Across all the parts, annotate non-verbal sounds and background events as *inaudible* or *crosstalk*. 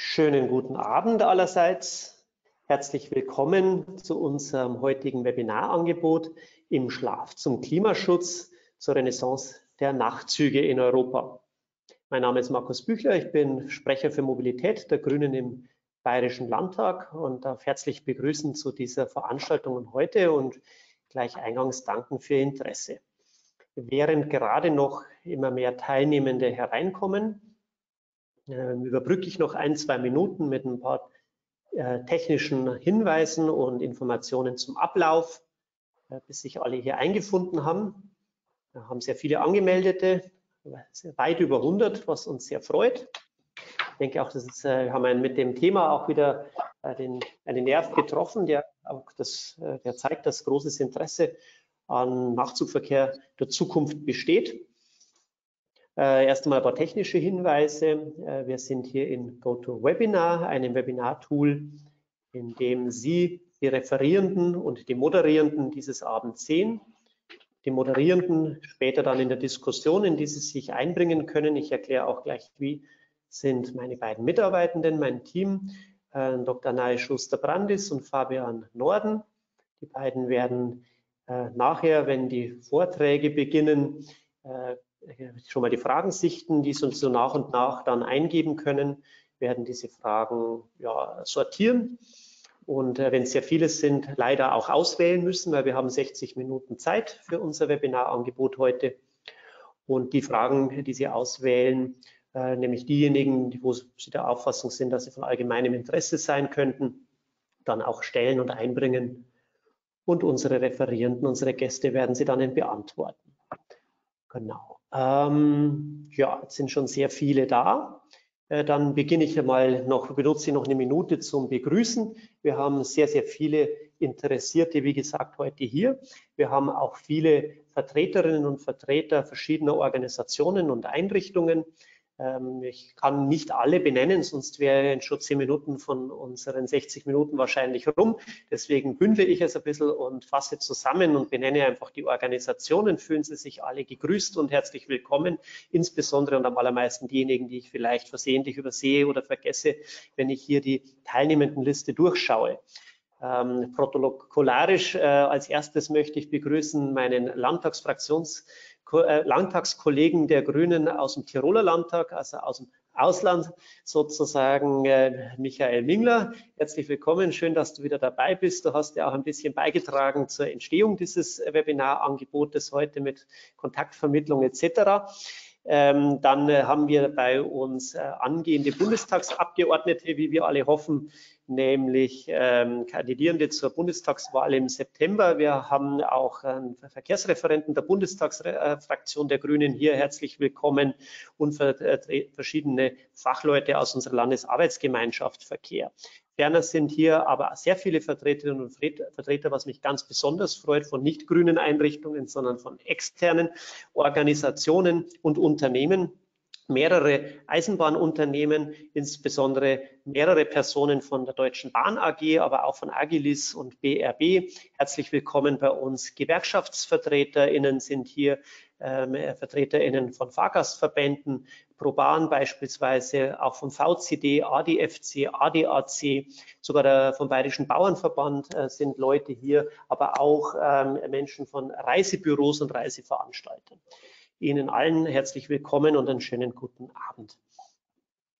Schönen guten Abend allerseits. Herzlich willkommen zu unserem heutigen Webinarangebot im Schlaf zum Klimaschutz zur Renaissance der Nachtzüge in Europa. Mein Name ist Markus Büchler, ich bin Sprecher für Mobilität der Grünen im Bayerischen Landtag und darf herzlich begrüßen zu dieser Veranstaltung heute und gleich eingangs danken für Ihr Interesse. Während gerade noch immer mehr Teilnehmende hereinkommen, überbrücke ich noch ein, zwei Minuten mit ein paar äh, technischen Hinweisen und Informationen zum Ablauf, äh, bis sich alle hier eingefunden haben. Wir haben sehr viele Angemeldete, weit über 100, was uns sehr freut. Ich denke auch, dass ist, äh, wir haben mit dem Thema auch wieder den, einen Nerv getroffen, der auch das, der zeigt, dass großes Interesse an Nachtzugverkehr der Zukunft besteht. Äh, erst einmal ein paar technische Hinweise. Äh, wir sind hier in GoToWebinar, einem Webinar-Tool, in dem Sie, die Referierenden und die Moderierenden dieses Abend sehen. Die Moderierenden später dann in der Diskussion, in die Sie sich einbringen können. Ich erkläre auch gleich, wie sind meine beiden Mitarbeitenden, mein Team, äh, Dr. Nae Schuster-Brandis und Fabian Norden. Die beiden werden äh, nachher, wenn die Vorträge beginnen, äh, schon mal die Fragen sichten, die Sie uns so nach und nach dann eingeben können, wir werden diese Fragen ja, sortieren und äh, wenn es sehr viele sind, leider auch auswählen müssen, weil wir haben 60 Minuten Zeit für unser Webinarangebot heute. Und die Fragen, die Sie auswählen, äh, nämlich diejenigen, wo Sie der Auffassung sind, dass sie von allgemeinem Interesse sein könnten, dann auch stellen und einbringen. Und unsere Referierenden, unsere Gäste werden sie dann beantworten. Genau. Ähm, ja, jetzt sind schon sehr viele da. Äh, dann beginne ich einmal noch, benutze ich noch eine Minute zum Begrüßen. Wir haben sehr, sehr viele Interessierte, wie gesagt, heute hier. Wir haben auch viele Vertreterinnen und Vertreter verschiedener Organisationen und Einrichtungen, ich kann nicht alle benennen, sonst wären schon zehn Minuten von unseren 60 Minuten wahrscheinlich rum. Deswegen bündle ich es ein bisschen und fasse zusammen und benenne einfach die Organisationen. Fühlen Sie sich alle gegrüßt und herzlich willkommen, insbesondere und am allermeisten diejenigen, die ich vielleicht versehentlich übersehe oder vergesse, wenn ich hier die Teilnehmendenliste durchschaue. Ähm, protokollarisch äh, als erstes möchte ich begrüßen meinen Landtagsfraktions Landtagskollegen der Grünen aus dem Tiroler Landtag, also aus dem Ausland sozusagen, äh, Michael Mingler. Herzlich willkommen, schön, dass du wieder dabei bist. Du hast ja auch ein bisschen beigetragen zur Entstehung dieses Webinarangebotes heute mit Kontaktvermittlung etc. Ähm, dann äh, haben wir bei uns äh, angehende Bundestagsabgeordnete, wie wir alle hoffen, nämlich ähm, Kandidierende zur Bundestagswahl im September. Wir haben auch einen Verkehrsreferenten der Bundestagsfraktion der Grünen hier herzlich willkommen und äh, verschiedene Fachleute aus unserer Landesarbeitsgemeinschaft Verkehr. Ferner sind hier aber sehr viele Vertreterinnen und Vertreter, was mich ganz besonders freut, von nicht grünen Einrichtungen, sondern von externen Organisationen und Unternehmen mehrere Eisenbahnunternehmen, insbesondere mehrere Personen von der Deutschen Bahn AG, aber auch von Agilis und BRB. Herzlich willkommen bei uns. GewerkschaftsvertreterInnen sind hier, ähm, VertreterInnen von Fahrgastverbänden, ProBahn beispielsweise, auch vom VCD, ADFC, ADAC, sogar der, vom Bayerischen Bauernverband äh, sind Leute hier, aber auch ähm, Menschen von Reisebüros und Reiseveranstaltern. Ihnen allen herzlich willkommen und einen schönen guten Abend.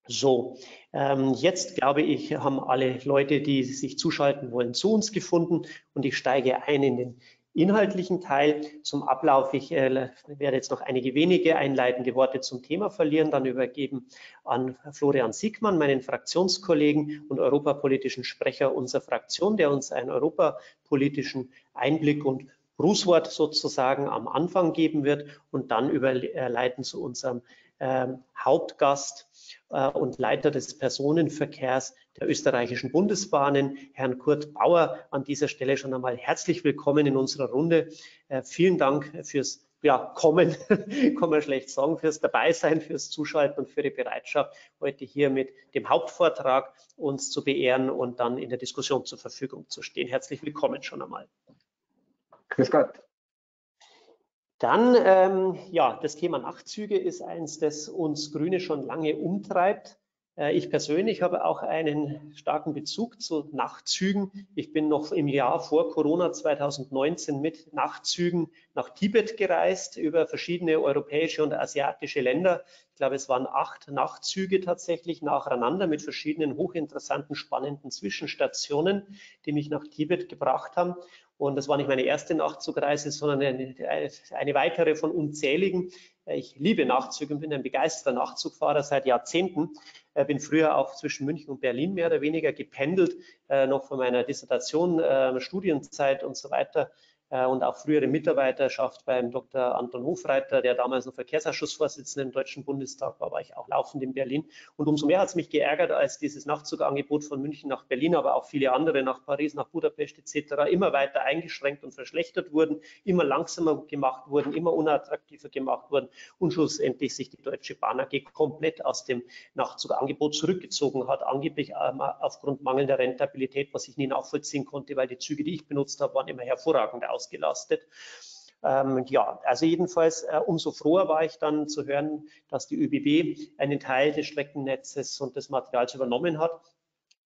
So, ähm, jetzt glaube ich, haben alle Leute, die sich zuschalten wollen, zu uns gefunden und ich steige ein in den inhaltlichen Teil. Zum Ablauf, ich äh, werde jetzt noch einige wenige einleitende Worte zum Thema verlieren, dann übergeben an Florian Siegmann, meinen Fraktionskollegen und europapolitischen Sprecher unserer Fraktion, der uns einen europapolitischen Einblick und Grußwort sozusagen am Anfang geben wird und dann überleiten zu unserem ähm, Hauptgast äh, und Leiter des Personenverkehrs der österreichischen Bundesbahnen, Herrn Kurt Bauer. An dieser Stelle schon einmal herzlich willkommen in unserer Runde. Äh, vielen Dank fürs ja, kommen, *laughs* kann man schlecht sagen, fürs Dabeisein, fürs Zuschalten und für die Bereitschaft, heute hier mit dem Hauptvortrag uns zu beehren und dann in der Diskussion zur Verfügung zu stehen. Herzlich willkommen schon einmal. Grüß Gott. Dann, ähm, ja, das Thema Nachtzüge ist eins, das uns Grüne schon lange umtreibt. Äh, ich persönlich habe auch einen starken Bezug zu Nachtzügen. Ich bin noch im Jahr vor Corona 2019 mit Nachtzügen nach Tibet gereist, über verschiedene europäische und asiatische Länder. Ich glaube, es waren acht Nachtzüge tatsächlich nacheinander mit verschiedenen hochinteressanten, spannenden Zwischenstationen, die mich nach Tibet gebracht haben. Und das war nicht meine erste Nachtzugreise, sondern eine, eine weitere von unzähligen. Ich liebe Nachtzüge und bin ein begeisterter Nachtzugfahrer seit Jahrzehnten. Äh, bin früher auch zwischen München und Berlin mehr oder weniger gependelt, äh, noch von meiner Dissertation, äh, Studienzeit und so weiter und auch frühere Mitarbeiterschaft beim Dr. Anton Hofreiter, der damals noch Verkehrsausschussvorsitzender im Deutschen Bundestag war, war ich auch laufend in Berlin. Und umso mehr hat es mich geärgert, als dieses Nachzugangebot von München nach Berlin, aber auch viele andere nach Paris, nach Budapest etc. immer weiter eingeschränkt und verschlechtert wurden, immer langsamer gemacht wurden, immer unattraktiver gemacht wurden und schlussendlich sich die Deutsche Bahn AG komplett aus dem Nachzugangebot zurückgezogen hat, angeblich ähm, aufgrund mangelnder Rentabilität, was ich nie nachvollziehen konnte, weil die Züge, die ich benutzt habe, waren immer hervorragend aus ausgelastet. Ähm, ja, also jedenfalls äh, umso froher war ich dann zu hören, dass die ÖBB einen Teil des Streckennetzes und des Materials übernommen hat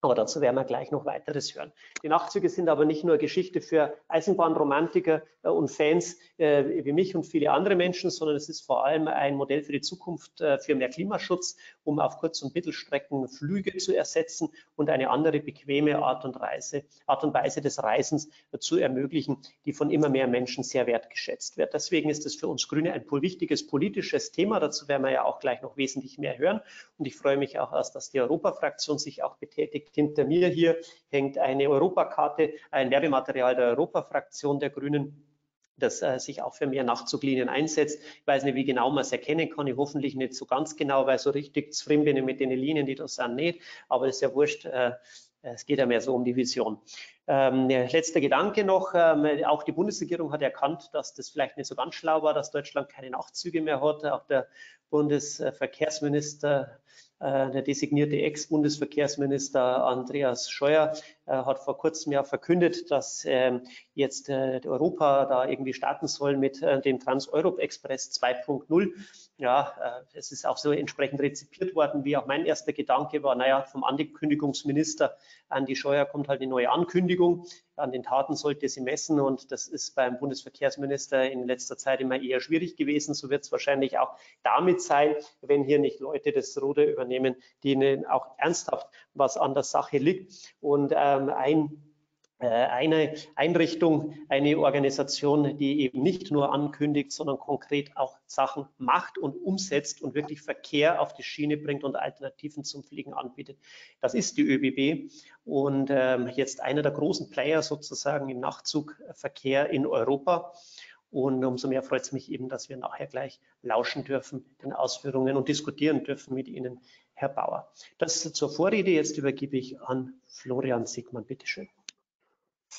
aber dazu werden wir gleich noch weiteres hören. Die Nachtzüge sind aber nicht nur Geschichte für Eisenbahnromantiker äh, und Fans äh, wie mich und viele andere Menschen, sondern es ist vor allem ein Modell für die Zukunft äh, für mehr Klimaschutz, um auf Kurz- und Mittelstrecken Flüge zu ersetzen und eine andere bequeme Art und, Reise, Art und Weise des Reisens zu ermöglichen, die von immer mehr Menschen sehr wertgeschätzt wird. Deswegen ist es für uns Grüne ein wichtiges politisches Thema. Dazu werden wir ja auch gleich noch wesentlich mehr hören. Und ich freue mich auch, dass die Europafraktion sich auch betätigt hinter mir hier hängt eine Europakarte, ein Werbematerial der Europafraktion der Grünen das äh, sich auch für mehr Nachzuglinien einsetzt. Ich weiß nicht, wie genau man es erkennen kann. Ich hoffentlich nicht so ganz genau, weil so richtig zufrieden bin ich mit den Linien, die da sind, nicht. Aber ist ja wurscht. Äh, es geht ja mehr so um die Vision. Ähm, letzter Gedanke noch. Ähm, auch die Bundesregierung hat erkannt, dass das vielleicht nicht so ganz schlau war, dass Deutschland keine Nachtzüge mehr hat. Auch der Bundesverkehrsminister der designierte Ex-Bundesverkehrsminister Andreas Scheuer äh, hat vor kurzem ja verkündet, dass ähm, jetzt äh, Europa da irgendwie starten soll mit dem Trans-Europe Express 2.0 ja, äh, es ist auch so entsprechend rezipiert worden, wie auch mein erster Gedanke war, naja, vom Ankündigungsminister an die Scheuer kommt halt eine neue Ankündigung, an den Taten sollte sie messen und das ist beim Bundesverkehrsminister in letzter Zeit immer eher schwierig gewesen. So wird es wahrscheinlich auch damit sein, wenn hier nicht Leute das Ruder übernehmen, denen auch ernsthaft was an der Sache liegt. Und ähm, ein eine Einrichtung, eine Organisation, die eben nicht nur ankündigt, sondern konkret auch Sachen macht und umsetzt und wirklich Verkehr auf die Schiene bringt und Alternativen zum Fliegen anbietet. Das ist die ÖBB und ähm, jetzt einer der großen Player sozusagen im Nachtzugverkehr in Europa. Und umso mehr freut es mich eben, dass wir nachher gleich lauschen dürfen, den Ausführungen und diskutieren dürfen mit Ihnen, Herr Bauer. Das zur Vorrede. Jetzt übergebe ich an Florian Sigmann. Bitte schön.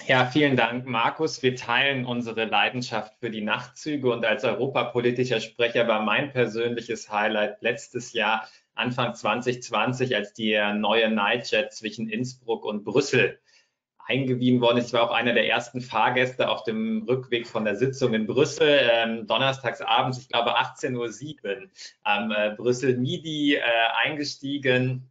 Ja, vielen Dank, Markus. Wir teilen unsere Leidenschaft für die Nachtzüge und als europapolitischer Sprecher war mein persönliches Highlight letztes Jahr, Anfang 2020, als der neue Nightjet zwischen Innsbruck und Brüssel eingewiesen worden ist. Ich war auch einer der ersten Fahrgäste auf dem Rückweg von der Sitzung in Brüssel, ähm, donnerstags abends, ich glaube 18.07 Uhr, am äh, Brüssel Midi äh, eingestiegen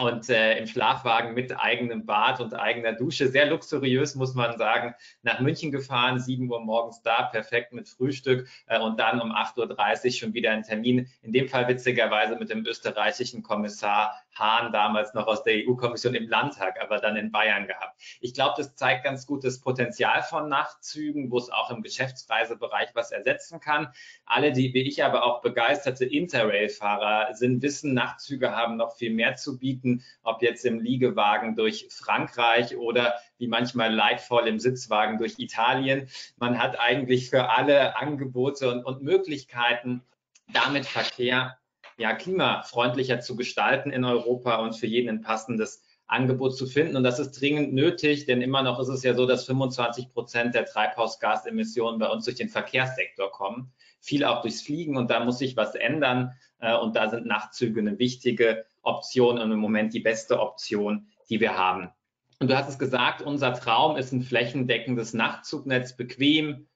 und äh, im Schlafwagen mit eigenem Bad und eigener Dusche. Sehr luxuriös, muss man sagen. Nach München gefahren, 7 Uhr morgens da, perfekt mit Frühstück äh, und dann um 8.30 Uhr schon wieder ein Termin. In dem Fall witzigerweise mit dem österreichischen Kommissar Hahn, damals noch aus der EU-Kommission im Landtag, aber dann in Bayern gehabt. Ich glaube, das zeigt ganz gut das Potenzial von Nachtzügen, wo es auch im Geschäftsreisebereich was ersetzen kann. Alle, die wie ich aber auch begeisterte Interrail-Fahrer sind, wissen, Nachtzüge haben noch viel mehr zu bieten ob jetzt im Liegewagen durch Frankreich oder wie manchmal leidvoll im Sitzwagen durch Italien. Man hat eigentlich für alle Angebote und, und Möglichkeiten, damit Verkehr ja, klimafreundlicher zu gestalten in Europa und für jeden ein passendes Angebot zu finden. Und das ist dringend nötig, denn immer noch ist es ja so, dass 25 Prozent der Treibhausgasemissionen bei uns durch den Verkehrssektor kommen. Viel auch durchs Fliegen und da muss sich was ändern. Äh, und da sind Nachtzüge eine wichtige Option und im Moment die beste Option, die wir haben. Und du hast es gesagt, unser Traum ist ein flächendeckendes Nachtzugnetz, bequem,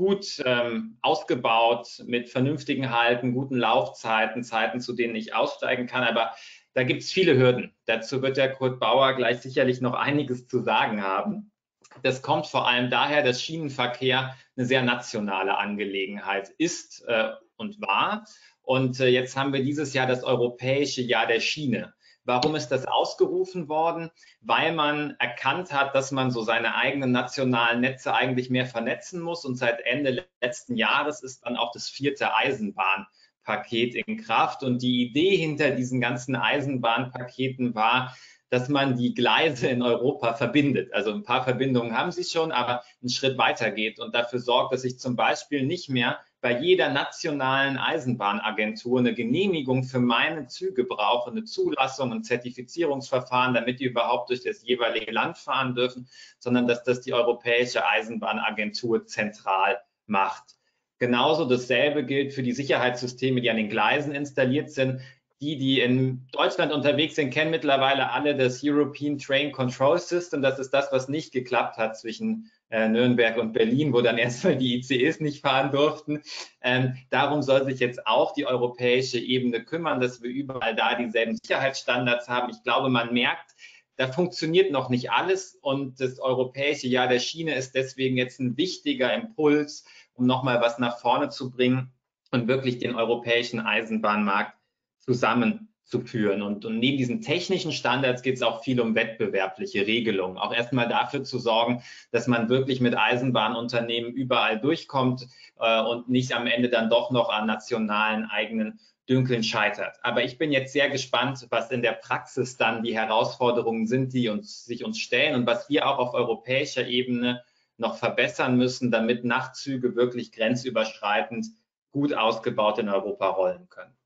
gut ähm, ausgebaut, mit vernünftigen Halten, guten Laufzeiten, Zeiten, zu denen ich aussteigen kann. Aber Da gibt es viele Hürden. Dazu wird der Kurt Bauer gleich sicherlich noch einiges zu sagen haben. Das kommt vor allem daher, dass Schienenverkehr eine sehr nationale Angelegenheit ist äh, und war. Und äh, jetzt haben wir dieses Jahr das Europäische Jahr der Schiene. Warum ist das ausgerufen worden? Weil man erkannt hat, dass man so seine eigenen nationalen Netze eigentlich mehr vernetzen muss. Und seit Ende letzten Jahres ist dann auch das vierte Eisenbahnpaket in Kraft. Und die Idee hinter diesen ganzen Eisenbahnpaketen war, dass man die Gleise in Europa verbindet. Also ein paar Verbindungen haben sie schon, aber einen Schritt weiter geht und dafür sorgt, dass ich zum Beispiel nicht mehr bei jeder nationalen Eisenbahnagentur eine Genehmigung für meine Züge brauche, eine Zulassung, ein Zertifizierungsverfahren, damit die überhaupt durch das jeweilige Land fahren dürfen, sondern dass das die Europäische Eisenbahnagentur zentral macht. Genauso dasselbe gilt für die Sicherheitssysteme, die an den Gleisen installiert sind die, die in Deutschland unterwegs sind, kennen mittlerweile alle das European Train Control System. Das ist das, was nicht geklappt hat zwischen äh, Nürnberg und Berlin, wo dann *laughs* erstmal die ICEs nicht fahren durften. Ähm, darum soll sich jetzt auch die europäische Ebene kümmern, dass wir überall da dieselben Sicherheitsstandards haben. Ich glaube, man merkt, da funktioniert noch nicht alles und das europäische Jahr der Schiene ist deswegen jetzt ein wichtiger Impuls, um nochmal was nach vorne zu bringen und wirklich den europäischen Eisenbahnmarkt zusammenzuführen. Und, und neben diesen technischen Standards geht es auch viel um wettbewerbliche Regelungen. Auch erstmal dafür zu sorgen, dass man wirklich mit Eisenbahnunternehmen überall durchkommt äh, und nicht am Ende dann doch noch an nationalen eigenen Dünkeln scheitert. Aber ich bin jetzt sehr gespannt, was in der Praxis dann die Herausforderungen sind, die uns, sich uns stellen und was wir auch auf europäischer Ebene noch verbessern müssen, damit Nachtzüge wirklich grenzüberschreitend gut ausgebaut in Europa rollen können.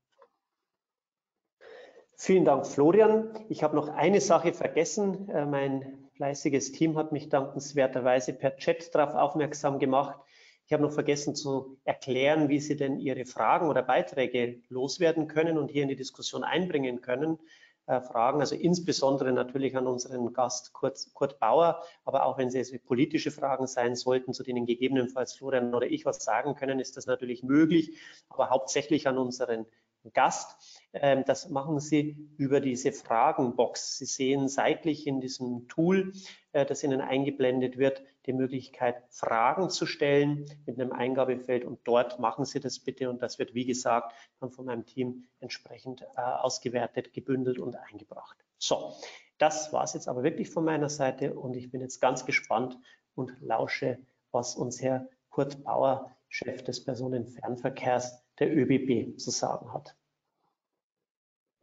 Vielen Dank, Florian. Ich habe noch eine Sache vergessen. Äh, mein fleißiges Team hat mich dankenswerterweise per Chat darauf aufmerksam gemacht. Ich habe noch vergessen zu erklären, wie Sie denn Ihre Fragen oder Beiträge loswerden können und hier in die Diskussion einbringen können. Äh, Fragen, also insbesondere natürlich an unseren Gast Kurt, Kurt Bauer, aber auch wenn es politische Fragen sein sollten, zu denen gegebenenfalls Florian oder ich was sagen können, ist das natürlich möglich, aber hauptsächlich an unseren Gast. Ähm, das machen Sie über diese Fragenbox. Sie sehen seitlich in diesem Tool, äh, das Ihnen eingeblendet wird, die Möglichkeit, Fragen zu stellen mit einem Eingabefeld und dort machen Sie das bitte und das wird, wie gesagt, dann von meinem Team entsprechend äh, ausgewertet, gebündelt und eingebracht. So, das war es jetzt aber wirklich von meiner Seite und ich bin jetzt ganz gespannt und lausche, was uns Herr Kurt Bauer, Chef des Personenfernverkehrs, der ÖBB zu sagen hat.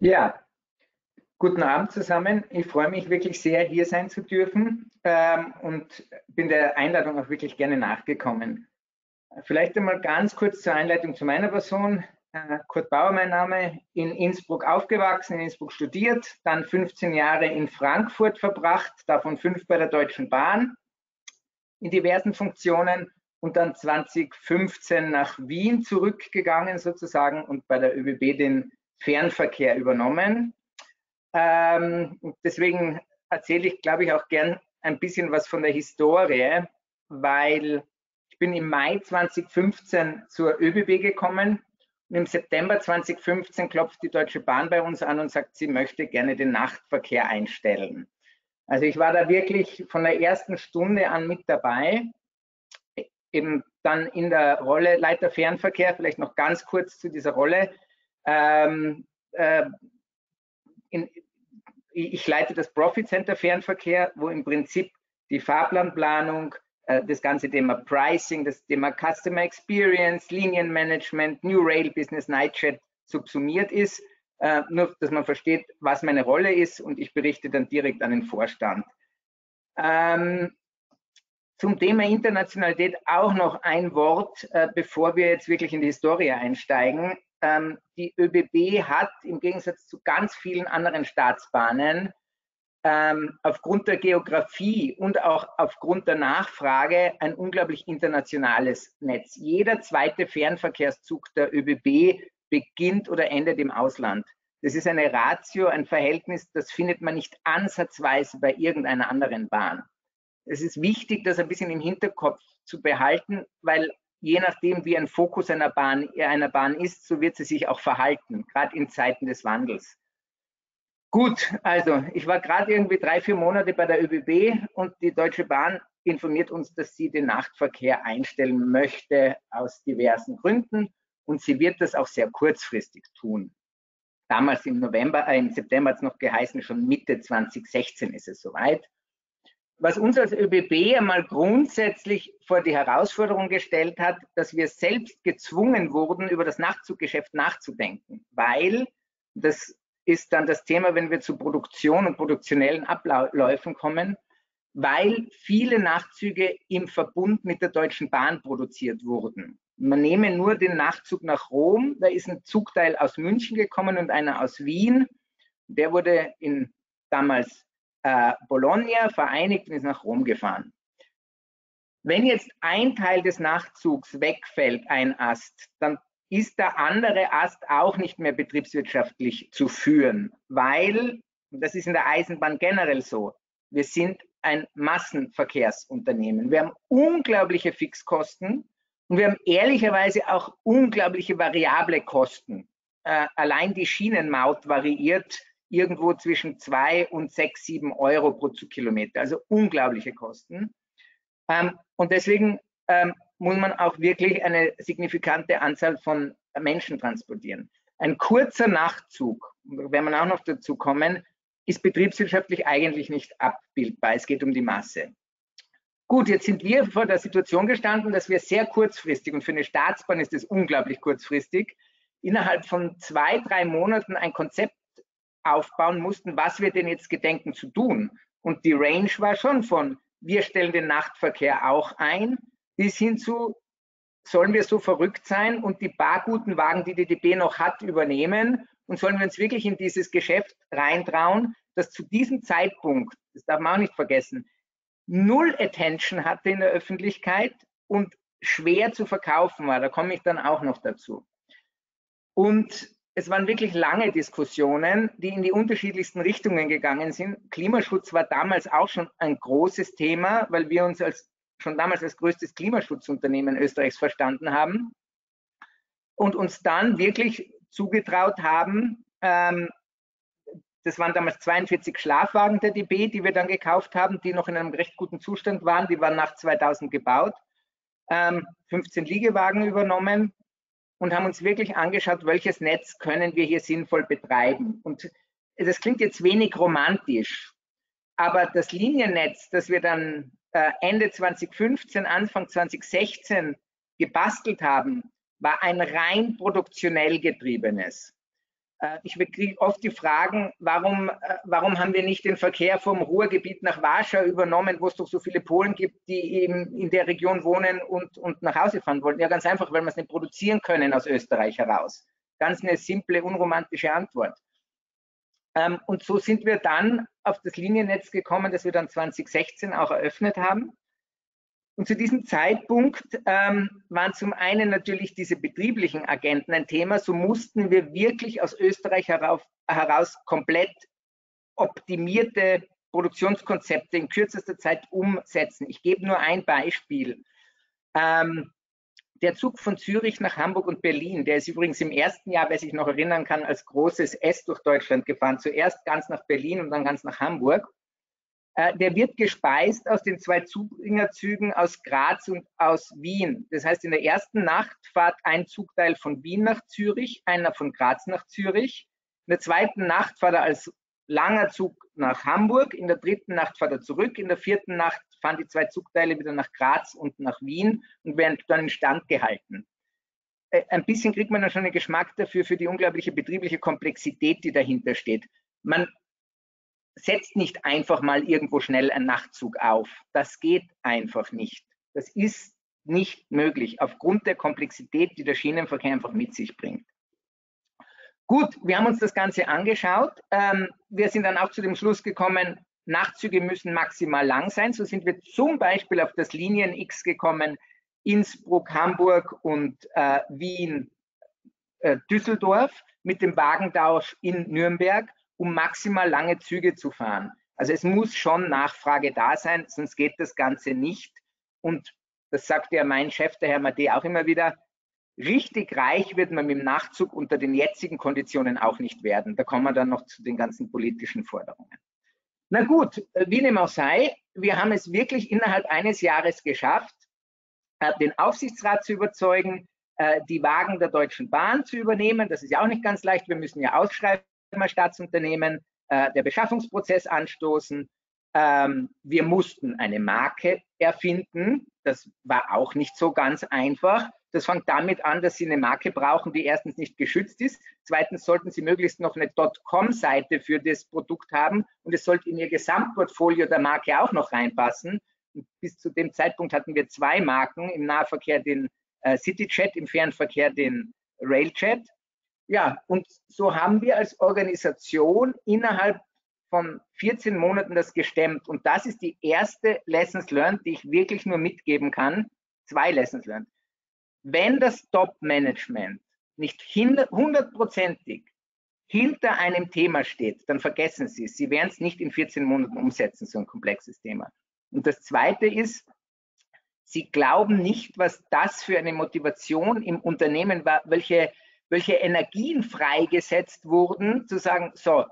Ja, guten Abend zusammen. Ich freue mich wirklich sehr, hier sein zu dürfen ähm, und bin der Einladung auch wirklich gerne nachgekommen. Vielleicht einmal ganz kurz zur Einleitung zu meiner Person. Äh, Kurt Bauer, mein Name, in Innsbruck aufgewachsen, in Innsbruck studiert, dann 15 Jahre in Frankfurt verbracht, davon fünf bei der Deutschen Bahn in diversen Funktionen und dann 2015 nach Wien zurückgegangen sozusagen und bei der ÖBB den Fernverkehr übernommen. Ähm, deswegen erzähle ich, glaube ich, auch gern ein bisschen was von der Historie, weil ich bin im Mai 2015 zur ÖBB gekommen und im September 2015 klopft die Deutsche Bahn bei uns an und sagt, sie möchte gerne den Nachtverkehr einstellen. Also ich war da wirklich von der ersten Stunde an mit dabei eben dann in der Rolle Leiter Fernverkehr, vielleicht noch ganz kurz zu dieser Rolle. Ähm, äh, in, ich leite das Profit Center Fernverkehr, wo im Prinzip die Fahrplanplanung, äh, das ganze Thema Pricing, das Thema Customer Experience, Linienmanagement, New Rail Business, Nightchat subsumiert ist. Äh, nur, dass man versteht, was meine Rolle ist und ich berichte dann direkt an den Vorstand. Ähm, zum Thema Internationalität auch noch ein Wort, äh, bevor wir jetzt wirklich in die Historie einsteigen. Ähm, die ÖBB hat im Gegensatz zu ganz vielen anderen Staatsbahnen ähm, aufgrund der Geografie und auch aufgrund der Nachfrage ein unglaublich internationales Netz. Jeder zweite Fernverkehrszug der ÖBB beginnt oder endet im Ausland. Das ist eine Ratio, ein Verhältnis, das findet man nicht ansatzweise bei irgendeiner anderen Bahn es ist wichtig, das ein bisschen im Hinterkopf zu behalten, weil je nachdem, wie ein Fokus einer Bahn, einer Bahn ist, so wird sie sich auch verhalten, gerade in Zeiten des Wandels. Gut, also ich war gerade irgendwie drei, vier Monate bei der ÖBB und die Deutsche Bahn informiert uns, dass sie den Nachtverkehr einstellen möchte aus diversen Gründen und sie wird das auch sehr kurzfristig tun. Damals im November, äh, im September hat es noch geheißen, schon Mitte 2016 ist es soweit. Was uns als ÖBB einmal grundsätzlich vor die Herausforderung gestellt hat, dass wir selbst gezwungen wurden, über das Nachtzuggeschäft nachzudenken, weil das ist dann das Thema, wenn wir zu Produktion und produktionellen Abläufen kommen, weil viele Nachtzüge im Verbund mit der Deutschen Bahn produziert wurden. Man nehme nur den Nachtzug nach Rom, da ist ein Zugteil aus München gekommen und einer aus Wien. Der wurde in damals äh, Bologna vereinigt und ist nach Rom gefahren. Wenn jetzt ein Teil des Nachtzugs wegfällt, ein Ast, dann ist der andere Ast auch nicht mehr betriebswirtschaftlich zu führen, weil, das ist in der Eisenbahn generell so, wir sind ein Massenverkehrsunternehmen. Wir haben unglaubliche Fixkosten und wir haben ehrlicherweise auch unglaubliche variable Kosten. Äh, allein die Schienenmaut variiert irgendwo zwischen zwei und sechs, sieben Euro pro Zugkilometer. Also unglaubliche Kosten. Ähm, und deswegen ähm, muss man auch wirklich eine signifikante Anzahl von Menschen transportieren. Ein kurzer Nachtzug, wenn man auch noch dazu kommen, ist betriebswirtschaftlich eigentlich nicht abbildbar. Es geht um die Masse. Gut, jetzt sind wir vor der Situation gestanden, dass wir sehr kurzfristig, und für eine Staatsbahn ist es unglaublich kurzfristig, innerhalb von zwei, drei Monaten ein Konzept aufbauen mussten, was wir denn jetzt gedenken zu tun. Und die Range war schon von, wir stellen den Nachtverkehr auch ein, bis hin zu, sollen wir so verrückt sein und die paar guten Wagen, die die DB noch hat, übernehmen und sollen wir uns wirklich in dieses Geschäft reintrauen, das zu diesem Zeitpunkt, das darf man auch nicht vergessen, null Attention hatte in der Öffentlichkeit und schwer zu verkaufen war. Da komme ich dann auch noch dazu. Und es waren wirklich lange Diskussionen, die in die unterschiedlichsten Richtungen gegangen sind. Klimaschutz war damals auch schon ein großes Thema, weil wir uns als, schon damals als größtes Klimaschutzunternehmen Österreichs verstanden haben und uns dann wirklich zugetraut haben, ähm, das waren damals 42 Schlafwagen der DB, die wir dann gekauft haben, die noch in einem recht guten Zustand waren. Die waren nach 2000 gebaut. Ähm, 15 Liegewagen übernommen und haben uns wirklich angeschaut, welches Netz können wir hier sinnvoll betreiben. Und das klingt jetzt wenig romantisch, aber das Liniennetz, das wir dann äh, Ende 2015, Anfang 2016 gebastelt haben, war ein rein produktionell getriebenes. Äh, ich kriege oft die Fragen, warum, äh, warum haben wir nicht den Verkehr vom Ruhrgebiet nach Warschau übernommen, wo es doch so viele Polen gibt, die eben in der Region wohnen und, und nach Hause fahren wollen? Ja, ganz einfach, weil wir es nicht produzieren können aus Österreich heraus. Ganz eine simple, unromantische Antwort. Ähm, und so sind wir dann auf das Liniennetz gekommen, das wir dann 2016 auch eröffnet haben. Und zu diesem Zeitpunkt ähm, waren zum einen natürlich diese betrieblichen Agenten ein Thema. So mussten wir wirklich aus Österreich herauf, heraus komplett optimierte Produktionskonzepte in kürzester Zeit umsetzen. Ich gebe nur ein Beispiel. Ähm, der Zug von Zürich nach Hamburg und Berlin, der ist übrigens im ersten Jahr, wer sich noch erinnern kann, als großes S durch Deutschland gefahren. Zuerst ganz nach Berlin und dann ganz nach Hamburg. Äh, der wird gespeist aus den zwei Zubringerzügen aus Graz und aus Wien. Das heißt, in der ersten Nacht fahrt ein Zugteil von Wien nach Zürich, einer von Graz nach Zürich. In der zweiten Nacht fahrt er als langer Zug nach Hamburg, in der dritten Nacht fahrt er zurück, in der vierten Nacht fahren die zwei Zugteile wieder nach Graz und nach Wien und werden dann in Stand gehalten. Äh, ein bisschen kriegt man dann schon einen Geschmack dafür, für die unglaubliche betriebliche Komplexität, die dahinter steht. Man setzt nicht einfach mal irgendwo schnell einen Nachtzug auf. Das geht einfach nicht. Das ist nicht möglich aufgrund der Komplexität, die der Schienenverkehr einfach mit sich bringt. Gut, wir haben uns das Ganze angeschaut. Ähm, wir sind dann auch zu dem Schluss gekommen, Nachtzüge müssen maximal lang sein. So sind wir zum Beispiel auf das Linien X gekommen, Innsbruck, Hamburg und äh, Wien, äh, Düsseldorf mit dem Wagentausch in Nürnberg um maximal lange Züge zu fahren. Also es muss schon Nachfrage da sein, sonst geht das Ganze nicht. Und das sagt ja mein Chef, der Herr Mate, auch immer wieder, richtig reich wird man mit dem Nachzug unter den jetzigen Konditionen auch nicht werden. Da kommen wir dann noch zu den ganzen politischen Forderungen. Na gut, äh, wie dem auch sei, wir haben es wirklich innerhalb eines Jahres geschafft, äh, den Aufsichtsrat zu überzeugen, äh, die Wagen der Deutschen Bahn zu übernehmen. Das ist ja auch nicht ganz leicht. Wir müssen ja ausschreiben Staatsunternehmen, der Beschaffungsprozess anstoßen. Ähm, wir mussten eine Marke erfinden. Das war auch nicht so ganz einfach. Das fängt damit an, dass Sie eine Marke brauchen, die erstens nicht geschützt ist. Zweitens sollten Sie möglichst noch eine .com-Seite für das Produkt haben und es sollte in Ihr Gesamtportfolio der Marke auch noch reinpassen. Und bis zu dem Zeitpunkt hatten wir zwei Marken, im Nahverkehr den äh, CityJet, im Fernverkehr den Railjet. Ja, und so haben wir als Organisation innerhalb von 14 Monaten das gestemmt. Und das ist die erste Lessons Learned, die ich wirklich nur mitgeben kann. Zwei Lessons Learned wenn das Top-Management nicht hundertprozentig hinter einem Thema steht, dann vergessen Sie es. Sie werden es nicht in 14 Monaten umsetzen, so ein komplexes Thema. Und das Zweite ist, Sie glauben nicht, was das für eine Motivation im Unternehmen war, welche, welche Energien freigesetzt wurden, zu sagen, so,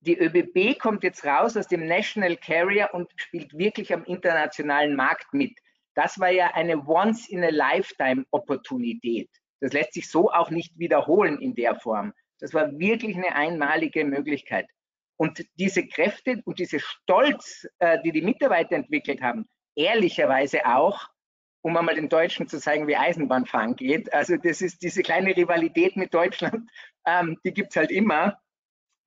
die ÖBB kommt jetzt raus aus dem National Carrier und spielt wirklich am internationalen Markt mit. Das war ja eine Once-in-a-Lifetime-Opportunität. Das lässt sich so auch nicht wiederholen in der Form. Das war wirklich eine einmalige Möglichkeit. Und diese Kräfte und diese Stolz, äh, die die Mitarbeiter entwickelt haben, ehrlicherweise auch, um einmal den Deutschen zu zeigen, wie Eisenbahnfahren geht. Also das ist diese kleine Rivalität mit Deutschland, *laughs* ähm, die gibt es halt immer.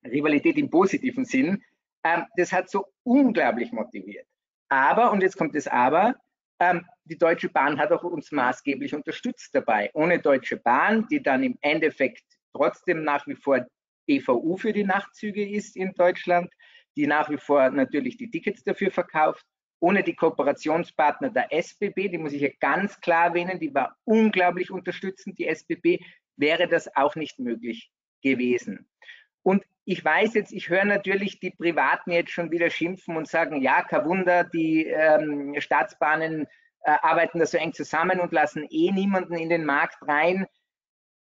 Rivalität im positiven Sinn. Ähm, das hat so unglaublich motiviert. Aber, und jetzt kommt das Aber, ähm, die Deutsche Bahn hat auch uns maßgeblich unterstützt dabei. Ohne Deutsche Bahn, die dann im Endeffekt trotzdem nach wie vor EVU für die Nachtzüge ist in Deutschland, die nach wie vor natürlich die Tickets dafür verkauft. Ohne die Kooperationspartner der SBB, die muss ich hier ganz klar erwähnen, die war unglaublich unterstützend, die SBB, wäre das auch nicht möglich gewesen. Und ich weiß jetzt, ich höre natürlich die Privaten jetzt schon wieder schimpfen und sagen, ja, kein Wunder, die ähm, Staatsbahnen äh, arbeiten da so eng zusammen und lassen eh niemanden in den Markt rein.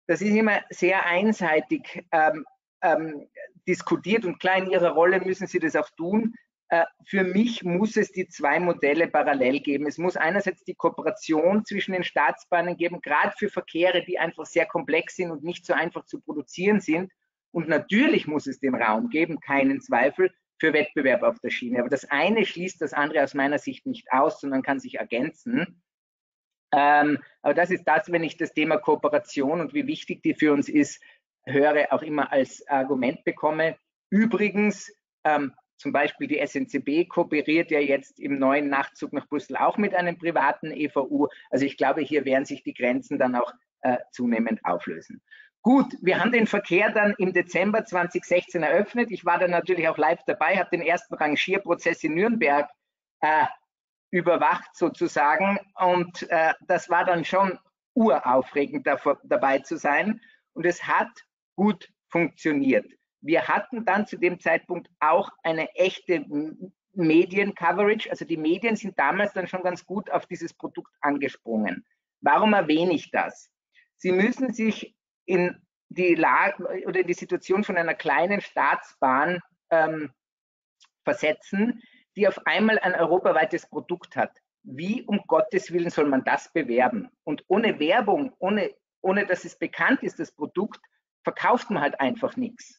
Das ist immer sehr einseitig ähm, ähm, diskutiert und klar, in ihrer Rolle müssen sie das auch tun. Äh, für mich muss es die zwei Modelle parallel geben. Es muss einerseits die Kooperation zwischen den Staatsbahnen geben, gerade für Verkehre, die einfach sehr komplex sind und nicht so einfach zu produzieren sind. Und natürlich muss es den Raum geben, keinen Zweifel, für Wettbewerb auf der Schiene. Aber das eine schließt das andere aus meiner Sicht nicht aus, sondern kann sich ergänzen. Ähm, aber das ist das, wenn ich das Thema Kooperation und wie wichtig die für uns ist, höre, auch immer als Argument bekomme. Übrigens, ähm, zum Beispiel die SNCB kooperiert ja jetzt im neuen Nachtzug nach Brüssel auch mit einem privaten EVU. Also ich glaube, hier werden sich die Grenzen dann auch äh, zunehmend auflösen. Gut, wir haben den Verkehr dann im Dezember 2016 eröffnet. Ich war dann natürlich auch live dabei, habe den ersten Rangierprozess in Nürnberg äh, überwacht sozusagen. Und äh, das war dann schon uraufregend davor, dabei zu sein. Und es hat gut funktioniert. Wir hatten dann zu dem Zeitpunkt auch eine echte Mediencoverage. Also die Medien sind damals dann schon ganz gut auf dieses Produkt angesprungen. Warum erwähne ich das? Sie müssen sich in die Lage oder in die Situation von einer kleinen Staatsbahn ähm, versetzen, die auf einmal ein europaweites Produkt hat. Wie um Gottes Willen soll man das bewerben? Und ohne Werbung, ohne, ohne dass es bekannt ist, das Produkt, verkauft man halt einfach nichts.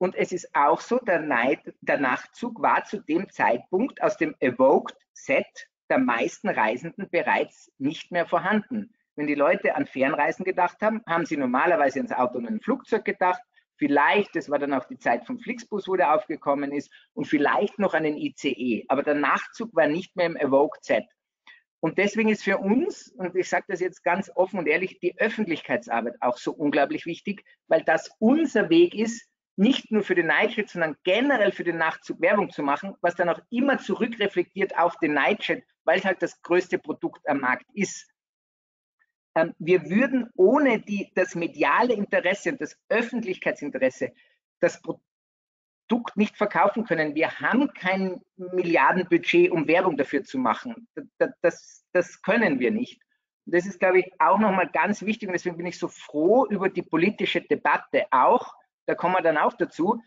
Und es ist auch so, der, Night, der Nachtzug war zu dem Zeitpunkt aus dem Evoked Set der meisten Reisenden bereits nicht mehr vorhanden. Wenn die Leute an Fernreisen gedacht haben, haben sie normalerweise ins Auto und ein Flugzeug gedacht. Vielleicht, das war dann auch die Zeit vom Flixbus, wo der aufgekommen ist, und vielleicht noch an den ICE. Aber der Nachtzug war nicht mehr im Evoke Z. Und deswegen ist für uns, und ich sage das jetzt ganz offen und ehrlich, die Öffentlichkeitsarbeit auch so unglaublich wichtig, weil das unser Weg ist, nicht nur für den Nightjet, sondern generell für den Nachtzug Werbung zu machen, was dann auch immer zurückreflektiert auf den Nightjet, weil es halt das größte Produkt am Markt ist. Ähm, wir würden ohne die, das mediale Interesse und das Öffentlichkeitsinteresse das Produkt nicht verkaufen können. Wir haben kein Milliardenbudget, um Werbung dafür zu machen. Das, das, das können wir nicht. das ist, glaube ich, auch nochmal ganz wichtig und deswegen bin ich so froh über die politische Debatte auch, da kommen wir dann auch dazu,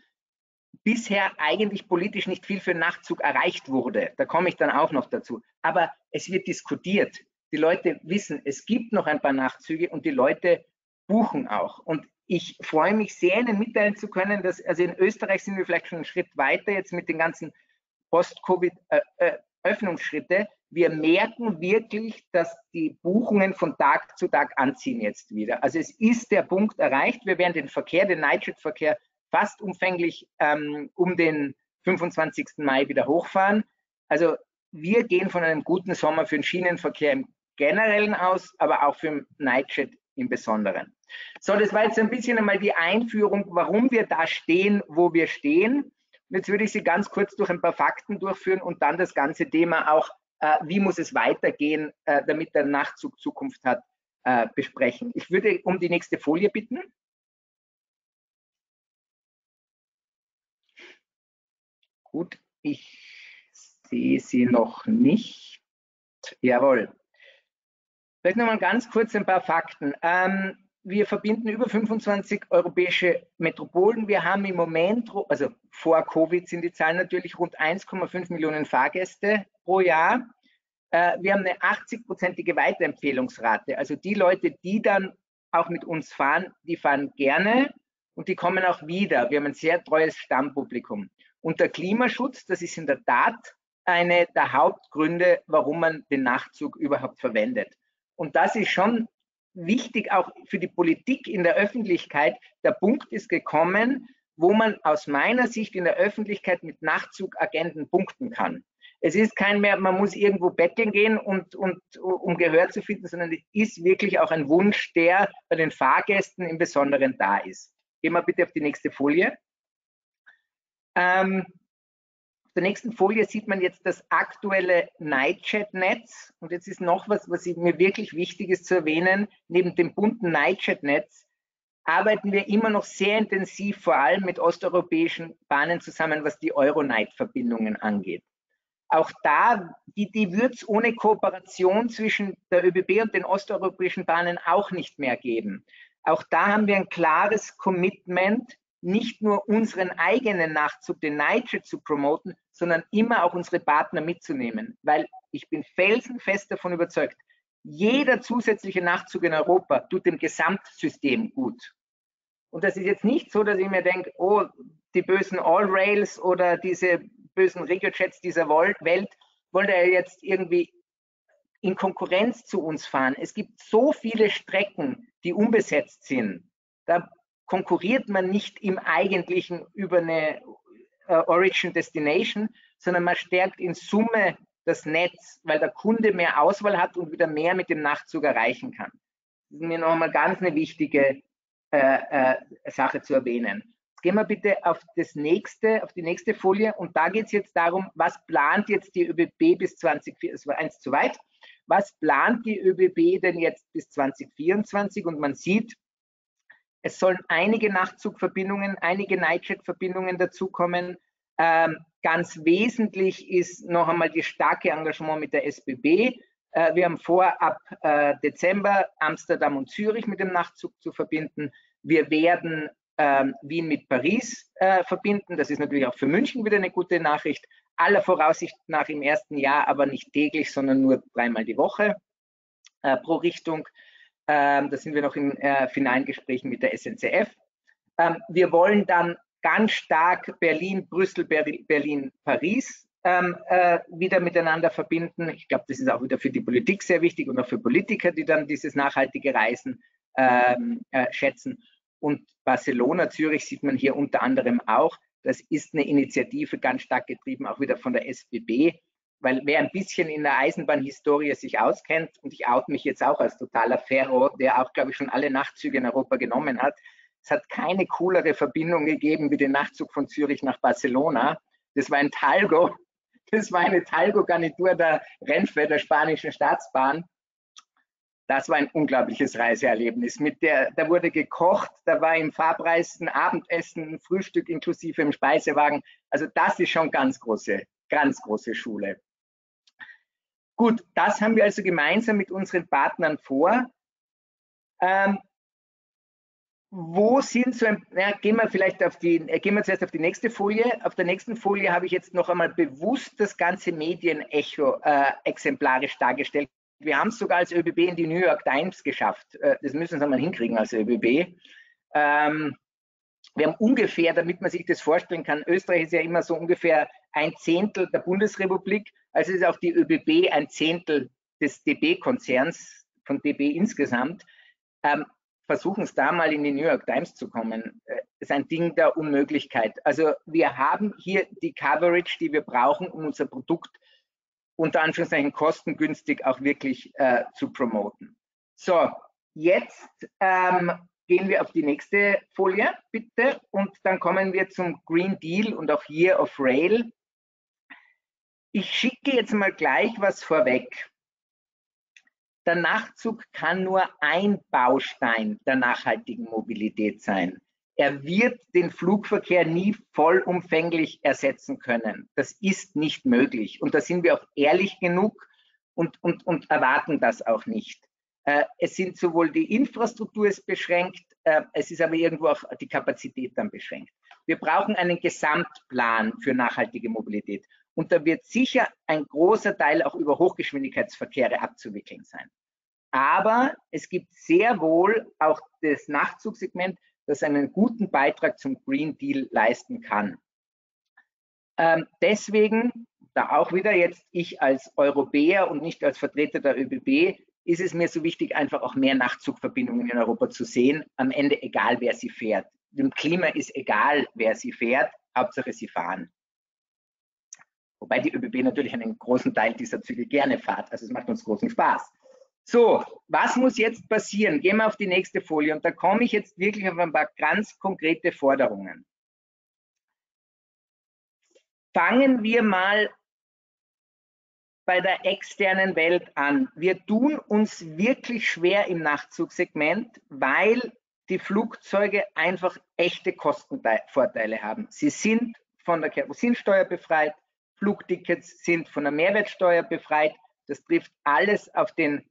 bisher eigentlich politisch nicht viel für Nachtzug erreicht wurde. Da komme ich dann auch noch dazu. Aber es wird diskutiert. Die Leute wissen, es gibt noch ein paar Nachtzüge und die Leute buchen auch. Und ich freue mich sehr, Ihnen mitteilen zu können, dass, also in Österreich sind wir vielleicht schon einen Schritt weiter jetzt mit den ganzen Post-Covid-Öffnungsschritte. Äh, wir merken wirklich, dass die Buchungen von Tag zu Tag anziehen jetzt wieder. Also es ist der Punkt erreicht. Wir werden den Verkehr, den Nightjet-Verkehr fast umfänglich ähm, um den 25. Mai wieder hochfahren. Also wir gehen von einem guten Sommer für den Schienenverkehr im Generellen aus, aber auch für den Nightjet im Besonderen. So, das war jetzt ein bisschen einmal die Einführung, warum wir da stehen, wo wir stehen. Jetzt würde ich Sie ganz kurz durch ein paar Fakten durchführen und dann das ganze Thema auch, äh, wie muss es weitergehen, äh, damit der Nachtzug Zukunft hat, äh, besprechen. Ich würde um die nächste Folie bitten. Gut, ich sehe sie noch nicht. Jawohl. Vielleicht nochmal ganz kurz ein paar Fakten. Ähm, wir verbinden über 25 europäische Metropolen. Wir haben im Moment, also vor Covid sind die Zahlen natürlich rund 1,5 Millionen Fahrgäste pro Jahr. Äh, wir haben eine 80-prozentige Weiterempfehlungsrate. Also die Leute, die dann auch mit uns fahren, die fahren gerne und die kommen auch wieder. Wir haben ein sehr treues Stammpublikum. Und der Klimaschutz, das ist in der Tat eine der Hauptgründe, warum man den Nachtzug überhaupt verwendet. Und das ist schon wichtig auch für die Politik in der Öffentlichkeit. Der Punkt ist gekommen, wo man aus meiner Sicht in der Öffentlichkeit mit Nachtzugagenten punkten kann. Es ist kein mehr, man muss irgendwo betteln gehen und, und um Gehör zu finden, sondern es ist wirklich auch ein Wunsch, der bei den Fahrgästen im Besonderen da ist. Gehen wir bitte auf die nächste Folie. Ähm, der nächsten Folie sieht man jetzt das aktuelle Nightchat-Netz. Und jetzt ist noch was, was mir wirklich wichtig ist zu erwähnen. Neben dem bunten Nightchat-Netz arbeiten wir immer noch sehr intensiv, vor allem mit osteuropäischen Bahnen zusammen, was die Euronight-Verbindungen angeht. Auch da, die, die wird es ohne Kooperation zwischen der ÖBB und den osteuropäischen Bahnen auch nicht mehr geben. Auch da haben wir ein klares Commitment, nicht nur unseren eigenen Nachtzug, den Nigel, zu promoten, sondern immer auch unsere Partner mitzunehmen. Weil ich bin felsenfest davon überzeugt, jeder zusätzliche Nachtzug in Europa tut dem Gesamtsystem gut. Und das ist jetzt nicht so, dass ich mir denke, oh, die bösen All-Rails oder diese bösen Regiojets dieser Welt wollen ja jetzt irgendwie in Konkurrenz zu uns fahren. Es gibt so viele Strecken, die unbesetzt sind. Da konkurriert man nicht im Eigentlichen über eine äh, Origin Destination, sondern man stärkt in Summe das Netz, weil der Kunde mehr Auswahl hat und wieder mehr mit dem Nachtzug erreichen kann. Das ist mir nochmal ganz eine wichtige äh, äh, Sache zu erwähnen. Jetzt gehen wir bitte auf das nächste, auf die nächste Folie und da geht es jetzt darum, was plant jetzt die ÖBB bis 2024, das war eins zu weit, was plant die ÖBB denn jetzt bis 2024 und man sieht, es sollen einige Nachtzugverbindungen, einige Nightjet-Verbindungen dazukommen. Ähm, ganz wesentlich ist noch einmal das starke Engagement mit der SBB. Äh, wir haben vor, ab äh, Dezember Amsterdam und Zürich mit dem Nachtzug zu verbinden. Wir werden ähm, Wien mit Paris äh, verbinden. Das ist natürlich auch für München wieder eine gute Nachricht. Aller Voraussicht nach im ersten Jahr, aber nicht täglich, sondern nur dreimal die Woche äh, pro Richtung. Ähm, da sind wir noch in äh, finalen Gesprächen mit der SNCF. Ähm, wir wollen dann ganz stark Berlin, Brüssel, Berlin, Paris ähm, äh, wieder miteinander verbinden. Ich glaube, das ist auch wieder für die Politik sehr wichtig und auch für Politiker, die dann dieses nachhaltige Reisen ähm, äh, schätzen. Und Barcelona, Zürich sieht man hier unter anderem auch. Das ist eine Initiative ganz stark getrieben, auch wieder von der SBB, weil wer ein bisschen in der Eisenbahnhistorie sich auskennt, und ich out mich jetzt auch als totaler Ferro, der auch, glaube ich, schon alle Nachtzüge in Europa genommen hat, es hat keine coolere Verbindung gegeben wie den Nachtzug von Zürich nach Barcelona. Das war ein Talgo, *laughs* das war eine Talgo-Garnitur der Renfe, der spanischen Staatsbahn. Das war ein unglaubliches Reiseerlebnis. Mit der, da wurde gekocht, da war im Fahrpreis ein Abendessen, ein Frühstück inklusive im Speisewagen. Also das ist schon ganz große, ganz große Schule. Gut, das haben wir also gemeinsam mit unseren Partnern vor. Ähm, wo sind so ein, ja, gehen wir vielleicht auf die, äh, gehen wir zuerst auf die nächste Folie. Auf der nächsten Folie habe ich jetzt noch einmal bewusst das ganze Medienecho äh, exemplarisch dargestellt. Wir haben es sogar als ÖBB in die New York Times geschafft. Äh, das müssen wir mal hinkriegen als ÖBB. Ähm, wir haben ungefähr, damit man sich das vorstellen kann, Österreich ist ja immer so ungefähr ein Zehntel der Bundesrepublik, also ist auch die ÖBB ein Zehntel des DB-Konzerns, von DB insgesamt. Ähm, versuchen es da mal in die New York Times zu kommen, äh, ist ein Ding der Unmöglichkeit. Also wir haben hier die Coverage, die wir brauchen, um unser Produkt unter Anführungszeichen kostengünstig auch wirklich äh, zu promoten. So, jetzt ähm, gehen wir auf die nächste Folie, bitte, und dann kommen wir zum Green Deal und auch hier auf Rail. Ich schicke jetzt mal gleich was vorweg der Nachtzug kann nur ein Baustein der nachhaltigen Mobilität sein. Er wird den Flugverkehr nie vollumfänglich ersetzen können. Das ist nicht möglich. Und da sind wir auch ehrlich genug und, und, und erwarten das auch nicht. Äh, es sind sowohl die Infrastruktur ist beschränkt, äh, es ist aber irgendwo auch die Kapazität dann beschränkt. Wir brauchen einen Gesamtplan für nachhaltige Mobilität. Und da wird sicher ein großer Teil auch über Hochgeschwindigkeitsverkehre abzuwickeln sein. Aber es gibt sehr wohl auch das Nachtzugsegment, das einen guten Beitrag zum Green Deal leisten kann. Ähm, deswegen, da auch wieder jetzt ich als Europäer und nicht als Vertreter der ÖBB, ist es mir so wichtig, einfach auch mehr Nachtzugverbindungen in Europa zu sehen. Am Ende egal, wer sie fährt. Dem Klima ist egal, wer sie fährt. Hauptsache, sie fahren. Wobei die ÖBB natürlich einen großen Teil dieser Züge gerne fährt. Also es macht uns großen Spaß. So, was muss jetzt passieren? Gehen wir auf die nächste Folie und da komme ich jetzt wirklich auf ein paar ganz konkrete Forderungen. Fangen wir mal bei der externen Welt an. Wir tun uns wirklich schwer im Nachzugsegment, weil die Flugzeuge einfach echte Kostenvorteile haben. Sie sind von der Kerosinsteuer befreit, Flugtickets sind von der Mehrwertsteuer befreit. Das trifft alles auf den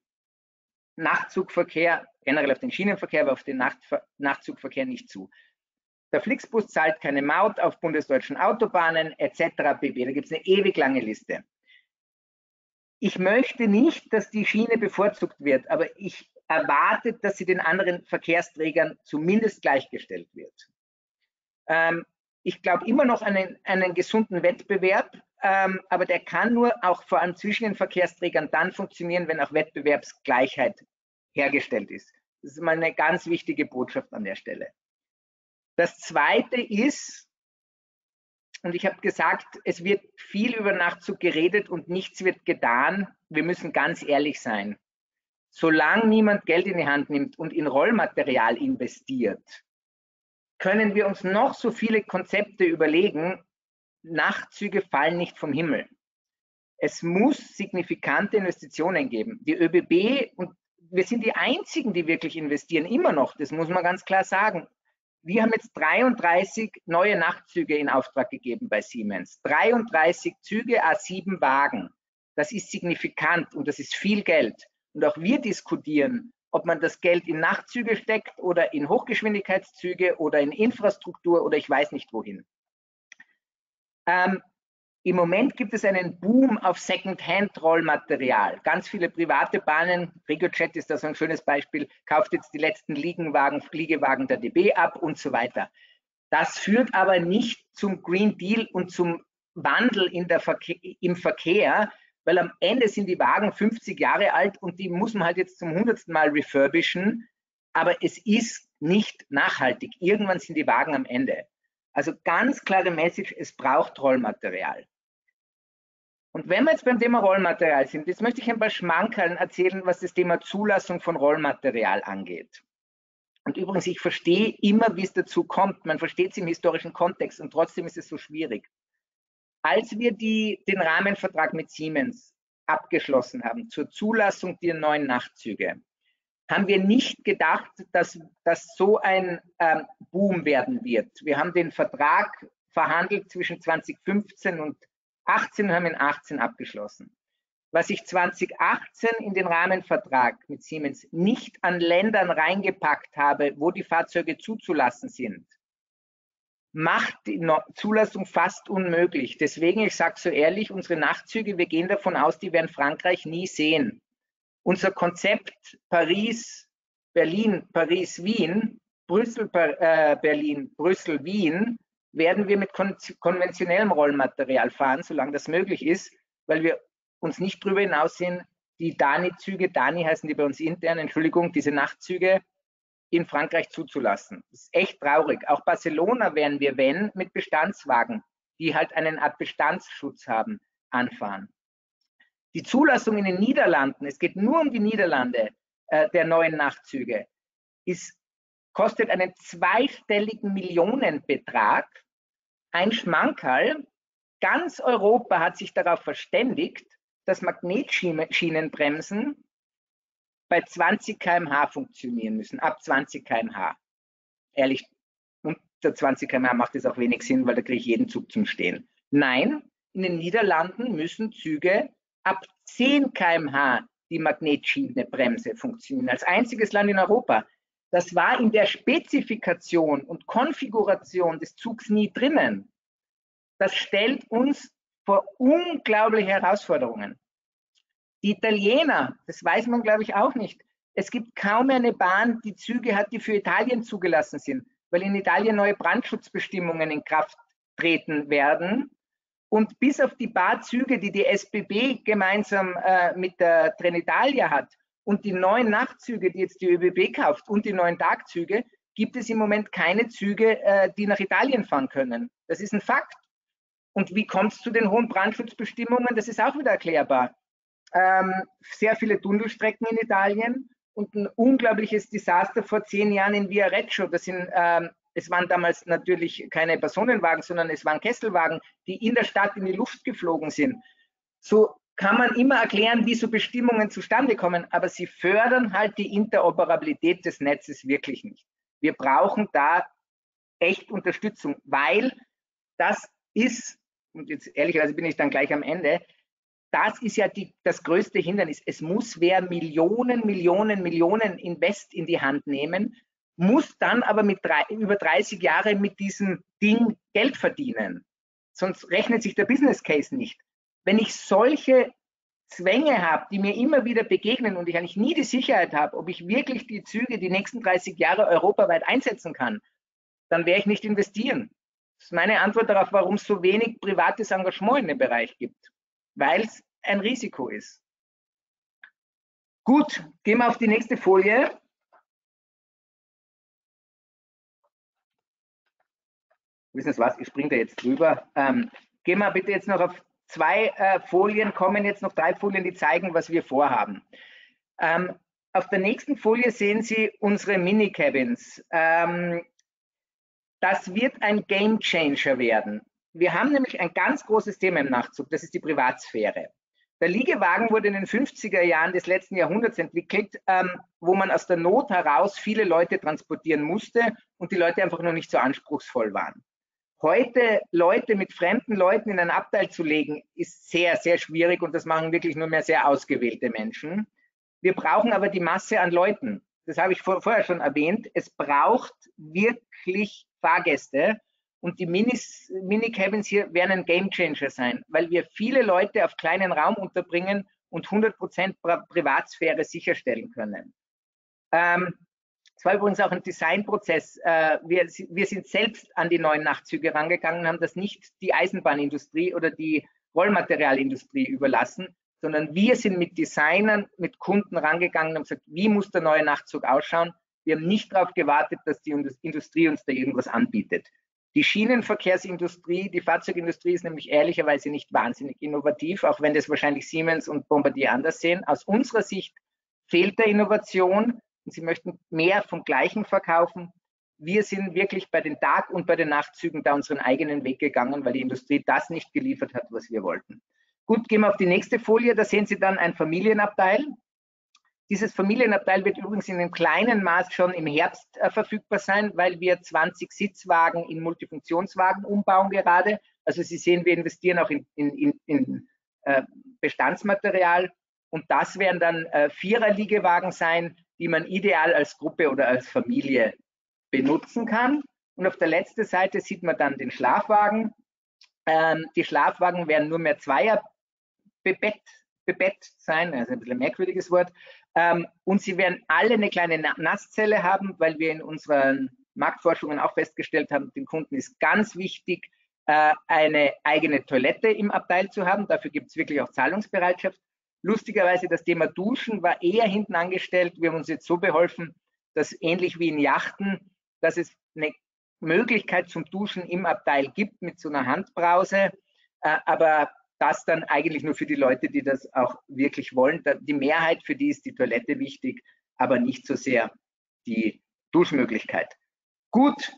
Nachtzugverkehr, generell auf den Schienenverkehr, aber auf den Nacht, Nachtzugverkehr nicht zu. Der Flixbus zahlt keine Maut auf bundesdeutschen Autobahnen etc. pp. Da gibt es eine ewig lange Liste. Ich möchte nicht, dass die Schiene bevorzugt wird, aber ich erwarte, dass sie den anderen Verkehrsträgern zumindest gleichgestellt wird. Ähm, ich glaube immer noch an einen, einen gesunden Wettbewerb, ähm, aber der kann nur auch vor allem zwischen den Verkehrsträgern dann funktionieren, wenn auch Wettbewerbsgleichheit hergestellt ist. Das ist mal eine ganz wichtige Botschaft an der Stelle. Das Zweite ist, und ich habe gesagt, es wird viel über Nachtzug geredet und nichts wird getan. Wir müssen ganz ehrlich sein. Solange niemand Geld in die Hand nimmt und in Rollmaterial investiert, können wir uns noch so viele Konzepte überlegen, Nachtzüge fallen nicht vom Himmel. Es muss signifikante Investitionen geben. Die ÖBB und wir sind die einzigen, die wirklich investieren, immer noch. Das muss man ganz klar sagen. Wir haben jetzt 33 neue Nachtzüge in Auftrag gegeben bei Siemens. 33 Züge, A7 Wagen. Das ist signifikant und das ist viel Geld. Und auch wir diskutieren, ob man das Geld in Nachtzüge steckt oder in Hochgeschwindigkeitszüge oder in Infrastruktur oder ich weiß nicht wohin. Ähm, Im Moment gibt es einen Boom auf Second-Hand-Rollmaterial. Ganz viele private Bahnen, RegioJet ist da so ein schönes Beispiel, kauft jetzt die letzten Liegenwagen, Fliegewagen der DB ab und so weiter. Das führt aber nicht zum Green Deal und zum Wandel Verke im Verkehr, weil am Ende sind die Wagen 50 Jahre alt und die muss man halt jetzt zum hundertsten Mal refurbischen. Aber es ist nicht nachhaltig. Irgendwann sind die Wagen am Ende. Also ganz klare Message, es braucht Rollmaterial. Und wenn wir jetzt beim Thema Rollmaterial sind, jetzt möchte ich ein paar Schmankerln erzählen, was das Thema Zulassung von Rollmaterial angeht. Und übrigens, ich verstehe immer, wie es dazu kommt. Man versteht es im historischen Kontext und trotzdem ist es so schwierig. Als wir die, den Rahmenvertrag mit Siemens abgeschlossen haben zur Zulassung der neuen Nachtzüge, haben wir nicht gedacht, dass das so ein ähm, Boom werden wird. Wir haben den Vertrag verhandelt zwischen 2015 und 18 und haben ihn 18 abgeschlossen. was ich 2018 in den Rahmenvertrag mit Siemens nicht an Ländern reingepackt habe, wo die Fahrzeuge zuzulassen sind, macht die Zulassung fast unmöglich. Deswegen, ich sage so ehrlich, unsere Nachtzüge, wir gehen davon aus, die werden Frankreich nie sehen. Unser Konzept Paris, Berlin, Paris, Wien, Brüssel, äh, Berlin, Brüssel, Wien, werden wir mit kon konventionellem Rollmaterial fahren, solange das möglich ist, weil wir uns nicht darüber hinaussehen, die Dani-Züge, Dani heißen die bei uns intern, Entschuldigung, diese Nachtzüge in Frankreich zuzulassen. Das ist echt traurig. Auch Barcelona werden wir, wenn, mit Bestandswagen, die halt einen Art Bestandsschutz haben, anfahren. Die Zulassung in den Niederlanden, es geht nur um die Niederlande äh, der neuen Nachtzüge, ist, kostet einen zweistelligen Millionenbetrag. Ein Schmankerl. Ganz Europa hat sich darauf verständigt, dass Magnetschienenbremsen bei 20 km/h funktionieren müssen, ab 20 km/h. Ehrlich, unter 20 km/h macht es auch wenig Sinn, weil da kriege ich jeden Zug zum Stehen. Nein, in den Niederlanden müssen Züge ab 10 km/h die Magnetschienenbremse funktionieren. Als einziges Land in Europa. Das war in der Spezifikation und Konfiguration des Zugs nie drinnen. Das stellt uns vor unglaubliche Herausforderungen. Die Italiener, das weiß man glaube ich auch nicht. Es gibt kaum eine Bahn, die Züge hat, die für Italien zugelassen sind, weil in Italien neue Brandschutzbestimmungen in Kraft treten werden. Und bis auf die paar Züge, die die SBB gemeinsam äh, mit der Trenitalia hat und die neuen Nachtzüge, die jetzt die ÖBB kauft und die neuen Tagzüge, gibt es im Moment keine Züge, äh, die nach Italien fahren können. Das ist ein Fakt. Und wie kommt es zu den hohen Brandschutzbestimmungen? Das ist auch wieder erklärbar ähm, sehr viele Tunnelstrecken in Italien und ein unglaubliches Desaster vor zehn Jahren in Viareggio. Das sind, ähm, es waren damals natürlich keine Personenwagen, sondern es waren Kesselwagen, die in der Stadt in die Luft geflogen sind. So kann man immer erklären, wie so Bestimmungen zustande kommen, aber sie fördern halt die Interoperabilität des Netzes wirklich nicht. Wir brauchen da echt Unterstützung, weil das ist, und jetzt ehrlicherweise bin ich dann gleich am Ende, das ist ja die, das größte Hindernis. Es muss wer Millionen, Millionen, Millionen Invest in die Hand nehmen, muss dann aber mit drei, über 30 Jahre mit diesem Ding Geld verdienen. Sonst rechnet sich der Business Case nicht. Wenn ich solche Zwänge habe, die mir immer wieder begegnen und ich eigentlich nie die Sicherheit habe, ob ich wirklich die Züge die nächsten 30 Jahre europaweit einsetzen kann, dann werde ich nicht investieren. Das ist meine Antwort darauf, warum es so wenig privates Engagement in dem Bereich gibt weil es ein Risiko ist. Gut, gehen wir auf die nächste Folie. Wissen Sie was, ich springe da jetzt drüber. Ähm, gehen wir bitte jetzt noch auf zwei äh, Folien, kommen jetzt noch drei Folien, die zeigen, was wir vorhaben. Ähm, auf der nächsten Folie sehen Sie unsere Mini-Cabins. Ähm, das wird ein Game Changer werden. Wir haben nämlich ein ganz großes Thema im Nachzug, das ist die Privatsphäre. Der Liegewagen wurde in den 50er Jahren des letzten Jahrhunderts entwickelt, ähm, wo man aus der Not heraus viele Leute transportieren musste und die Leute einfach noch nicht so anspruchsvoll waren. Heute Leute mit fremden Leuten in ein Abteil zu legen, ist sehr, sehr schwierig und das machen wirklich nur mehr sehr ausgewählte Menschen. Wir brauchen aber die Masse an Leuten. Das habe ich vor, vorher schon erwähnt. Es braucht wirklich Fahrgäste und die Minis, Mini-Cabins hier werden ein Gamechanger sein, weil wir viele Leute auf kleinen Raum unterbringen und 100% Privatsphäre sicherstellen können. Ähm, es war übrigens auch ein Designprozess. Äh, wir, wir, sind selbst an die neuen Nachtzüge rangegangen, haben das nicht die Eisenbahnindustrie oder die Rollmaterialindustrie überlassen, sondern wir sind mit Designern, mit Kunden rangegangen und haben gesagt, wie muss der neue Nachtzug ausschauen? Wir haben nicht darauf gewartet, dass die Industrie uns da irgendwas anbietet. Die Schienenverkehrsindustrie, die Fahrzeugindustrie ist nämlich ehrlicherweise nicht wahnsinnig innovativ, auch wenn das wahrscheinlich Siemens und Bombardier anders sehen. Aus unserer Sicht fehlt der Innovation und sie möchten mehr vom Gleichen verkaufen. Wir sind wirklich bei den Tag- und bei den Nachtzügen da unseren eigenen Weg gegangen, weil die Industrie das nicht geliefert hat, was wir wollten. Gut, gehen wir auf die nächste Folie. Da sehen Sie dann ein Familienabteil. Dieses Familienabteil wird übrigens in einem kleinen Maß schon im Herbst äh, verfügbar sein, weil wir 20 Sitzwagen in Multifunktionswagen umbauen gerade. Also Sie sehen, wir investieren auch in, in, in, in äh, Bestandsmaterial und das werden dann äh, Vierer-Liegewagen sein, die man ideal als Gruppe oder als Familie benutzen kann. Und auf der letzten Seite sieht man dann den Schlafwagen. Ähm, die Schlafwagen werden nur mehr Zweier bebett, bebett sein, also ein bisschen ein merkwürdiges Wort. Ähm, und sie werden alle eine kleine Nasszelle haben, weil wir in unseren Marktforschungen auch festgestellt haben, dem Kunden ist ganz wichtig, äh, eine eigene Toilette im Abteil zu haben. Dafür gibt es wirklich auch Zahlungsbereitschaft. Lustigerweise das Thema Duschen war eher hinten angestellt. Wir haben uns jetzt so beholfen, dass ähnlich wie in Yachten, dass es eine Möglichkeit zum Duschen im Abteil gibt mit so einer Handbrause, äh, aber das dann eigentlich nur für die Leute, die das auch wirklich wollen. Die Mehrheit für die ist die Toilette wichtig, aber nicht so sehr die Duschmöglichkeit. Gut,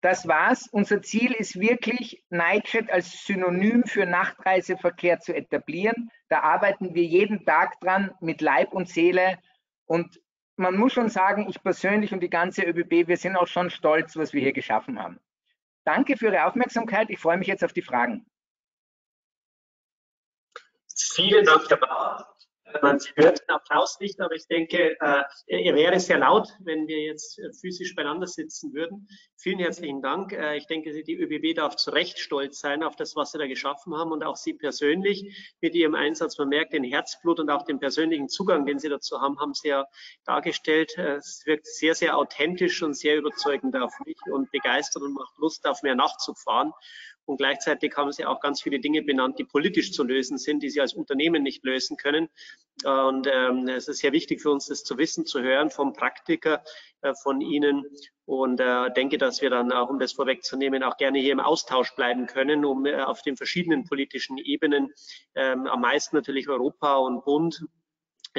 das war's. Unser Ziel ist wirklich, Nightjet als Synonym für Nachtreiseverkehr zu etablieren. Da arbeiten wir jeden Tag dran mit Leib und Seele. Und man muss schon sagen, ich persönlich und die ganze ÖBB, wir sind auch schon stolz, was wir hier geschaffen haben. Danke für Ihre Aufmerksamkeit. Ich freue mich jetzt auf die Fragen. Vielen Dank, Herr Bauer. Man hört den Applaus nicht, aber ich denke, äh, er wäre sehr laut, wenn wir jetzt äh, physisch beieinander sitzen würden. Vielen herzlichen Dank. Äh, ich denke, die ÖBB darf zu Recht stolz sein auf das, was Sie da geschaffen haben und auch Sie persönlich mit Ihrem Einsatz. Man merkt den Herzblut und auch den persönlichen Zugang, den Sie dazu haben, haben Sie ja dargestellt. Es wirkt sehr, sehr authentisch und sehr überzeugend auf mich und begeistert und macht Lust auf mehr Nachtzug fahren. Und gleichzeitig haben Sie auch ganz viele Dinge benannt, die politisch zu lösen sind, die Sie als Unternehmen nicht lösen können. Und ähm, es ist sehr wichtig für uns, das zu wissen, zu hören vom Praktiker, äh, von Ihnen. Und äh, denke, dass wir dann auch, um das vorwegzunehmen, auch gerne hier im Austausch bleiben können, um äh, auf den verschiedenen politischen Ebenen, ähm, am meisten natürlich Europa und Bund,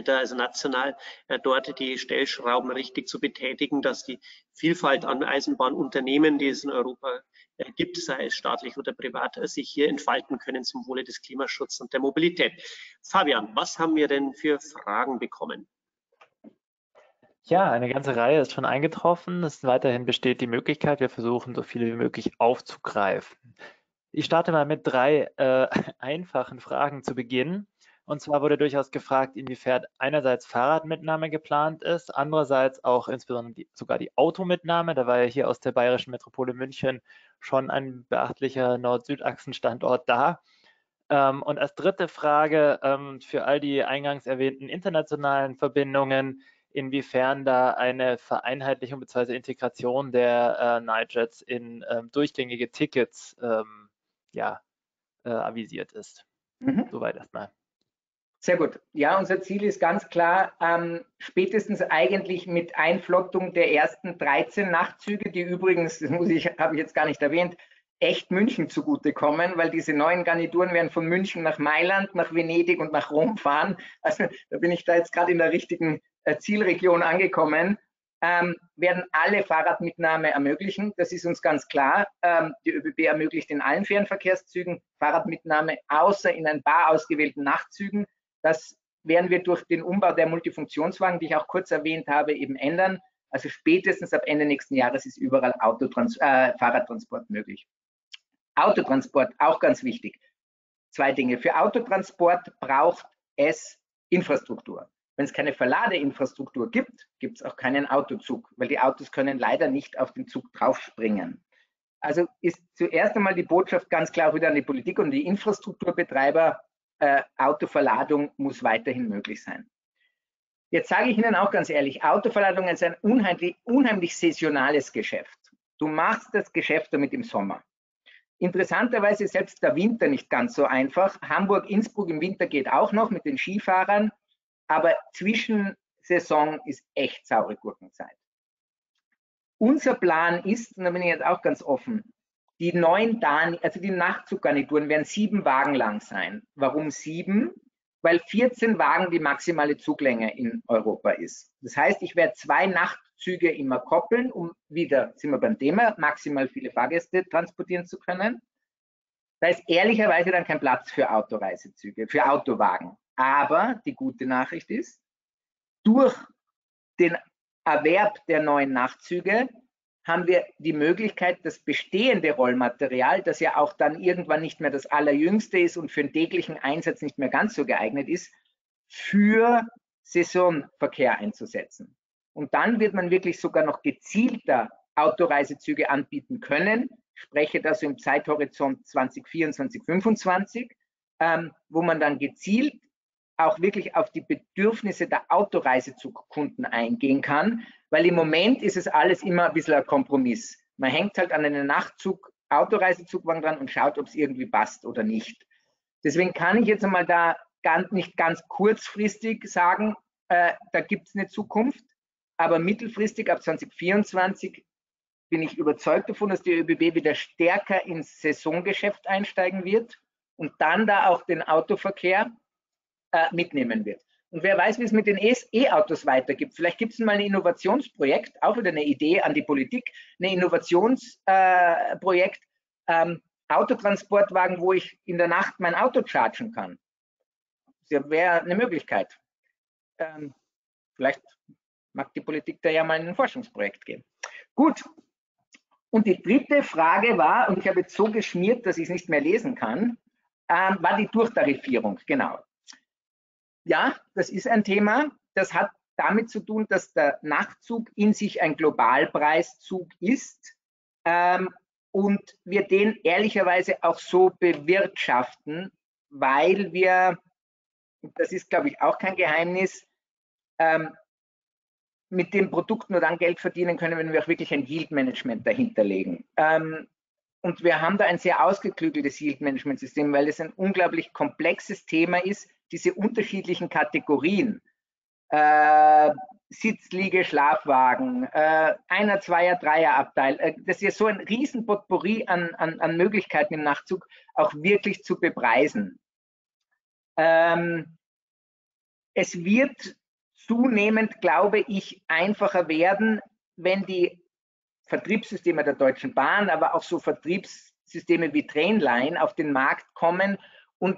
also national äh, dort die Stellschrauben richtig zu betätigen, dass die Vielfalt an Eisenbahnunternehmen, die es in Europa gibt, sei es staatlich oder privat, äh, sich hier entfalten können zum Wohle des Klimaschutzes und der Mobilität. Fabian, was haben wir denn für Fragen bekommen? Ja, eine ganze Reihe ist schon eingetroffen. Es weiterhin besteht die Möglichkeit, wir versuchen so viele wie möglich aufzugreifen. Ich starte mal mit drei äh, *laughs* einfachen Fragen zu Beginn. Und zwar wurde durchaus gefragt, inwiefern einerseits Fahrradmitnahme geplant ist, andererseits auch insbesondere die, sogar die Automitnahme. Da war ja hier aus der bayerischen Metropole München schon ein beachtlicher Nord-Süd-Achsen-Standort da. Ähm, und als dritte Frage ähm, für all die eingangs erwähnten internationalen Verbindungen, inwiefern da eine Vereinheitlichung bzw. Integration der äh, Nightjets in ähm, durchgängige Tickets ähm, ja, äh, avisiert ist. Mhm. Soweit erstmal. Sehr gut. Ja, unser Ziel ist ganz klar, ähm, spätestens eigentlich mit Einflottung der ersten 13 Nachtzüge, die übrigens, das muss ich, habe ich jetzt gar nicht erwähnt, echt München zugutekommen, weil diese neuen Garnituren werden von München nach Mailand, nach Venedig und nach Rom fahren. Also da bin ich da jetzt gerade in der richtigen äh, Zielregion angekommen. Ähm, werden alle Fahrradmitnahme ermöglichen. Das ist uns ganz klar. Ähm, die ÖBB ermöglicht in allen Fernverkehrszügen Fahrradmitnahme, außer in ein paar ausgewählten Nachtzügen. Das werden wir durch den Umbau der Multifunktionswagen, die ich auch kurz erwähnt habe, eben ändern. Also spätestens ab Ende nächsten Jahres ist überall Autotrans äh, Fahrradtransport möglich. Autotransport, auch ganz wichtig. Zwei Dinge. Für Autotransport braucht es Infrastruktur. Wenn es keine Verladeinfrastruktur gibt, gibt es auch keinen Autozug, weil die Autos können leider nicht auf den Zug draufspringen. Also ist zuerst einmal die Botschaft ganz klar wieder an die Politik und die Infrastrukturbetreiber, äh, Autoverladung muss weiterhin möglich sein. Jetzt sage ich Ihnen auch ganz ehrlich, Autoverladung ist ein unheimlich, unheimlich saisonales Geschäft. Du machst das Geschäft damit im Sommer. Interessanterweise ist selbst der Winter nicht ganz so einfach. Hamburg-Innsbruck im Winter geht auch noch mit den Skifahrern, aber Zwischensaison ist echt saure Gurkenzeit. Unser Plan ist, und da bin ich jetzt auch ganz offen, die neuen Dan also die Nachtzuggarnituren werden sieben Wagen lang sein. Warum sieben? Weil 14 Wagen die maximale Zuglänge in Europa ist. Das heißt, ich werde zwei Nachtzüge immer koppeln, um wieder, sind wir beim Thema, maximal viele Fahrgäste transportieren zu können. Da ist ehrlicherweise dann kein Platz für Autoreisezüge, für Autowagen. Aber die gute Nachricht ist, durch den Erwerb der neuen Nachtzüge haben wir die Möglichkeit, das bestehende Rollmaterial, das ja auch dann irgendwann nicht mehr das allerjüngste ist und für den täglichen Einsatz nicht mehr ganz so geeignet ist, für Saisonverkehr einzusetzen. Und dann wird man wirklich sogar noch gezielter Autoreisezüge anbieten können. Spreche das im Zeithorizont 2024, 2025, ähm, wo man dann gezielt auch wirklich auf die Bedürfnisse der Autoreisezugkunden eingehen kann, weil im Moment ist es alles immer ein bisschen ein Kompromiss. Man hängt halt an einen Nachtzug, Autoreisezugwagen dran und schaut, ob es irgendwie passt oder nicht. Deswegen kann ich jetzt einmal da ganz, nicht ganz kurzfristig sagen, äh, da gibt es eine Zukunft, aber mittelfristig ab 2024 bin ich überzeugt davon, dass die ÖBB wieder stärker ins Saisongeschäft einsteigen wird und dann da auch den Autoverkehr äh, mitnehmen wird. Und wer weiß, wie es mit den E-Autos weitergibt. Vielleicht gibt es mal ein Innovationsprojekt, auch wieder eine Idee an die Politik, ein Innovationsprojekt, äh, ähm, Autotransportwagen, wo ich in der Nacht mein Auto chargen kann. Das wäre eine Möglichkeit. Ähm, vielleicht mag die Politik da ja mal ein Forschungsprojekt geben. Gut. Und die dritte Frage war, und ich habe jetzt so geschmiert, dass ich es nicht mehr lesen kann, ähm, war die Durchtarifierung. Genau. Ja, das ist ein Thema. Das hat damit zu tun, dass der Nachtzug in sich ein Globalpreiszug ist ähm, und wir den ehrlicherweise auch so bewirtschaften, weil wir, das ist glaube ich auch kein Geheimnis, ähm, mit dem Produkt nur dann Geld verdienen können, wenn wir auch wirklich ein Yield-Management dahinter legen. Ähm, und wir haben da ein sehr ausgeklügeltes Yield-Management-System, weil es ein unglaublich komplexes Thema ist, diese unterschiedlichen Kategorien, äh, Sitzliege, Schlafwagen, äh, einer, zweier, dreier Abteil, äh, das ist ja so ein riesen Potpourri an, an, an Möglichkeiten im Nachtzug auch wirklich zu bepreisen. Ähm, es wird zunehmend, glaube ich, einfacher werden, wenn die Vertriebssysteme der Deutschen Bahn, aber auch so Vertriebssysteme wie Trainline auf den Markt kommen und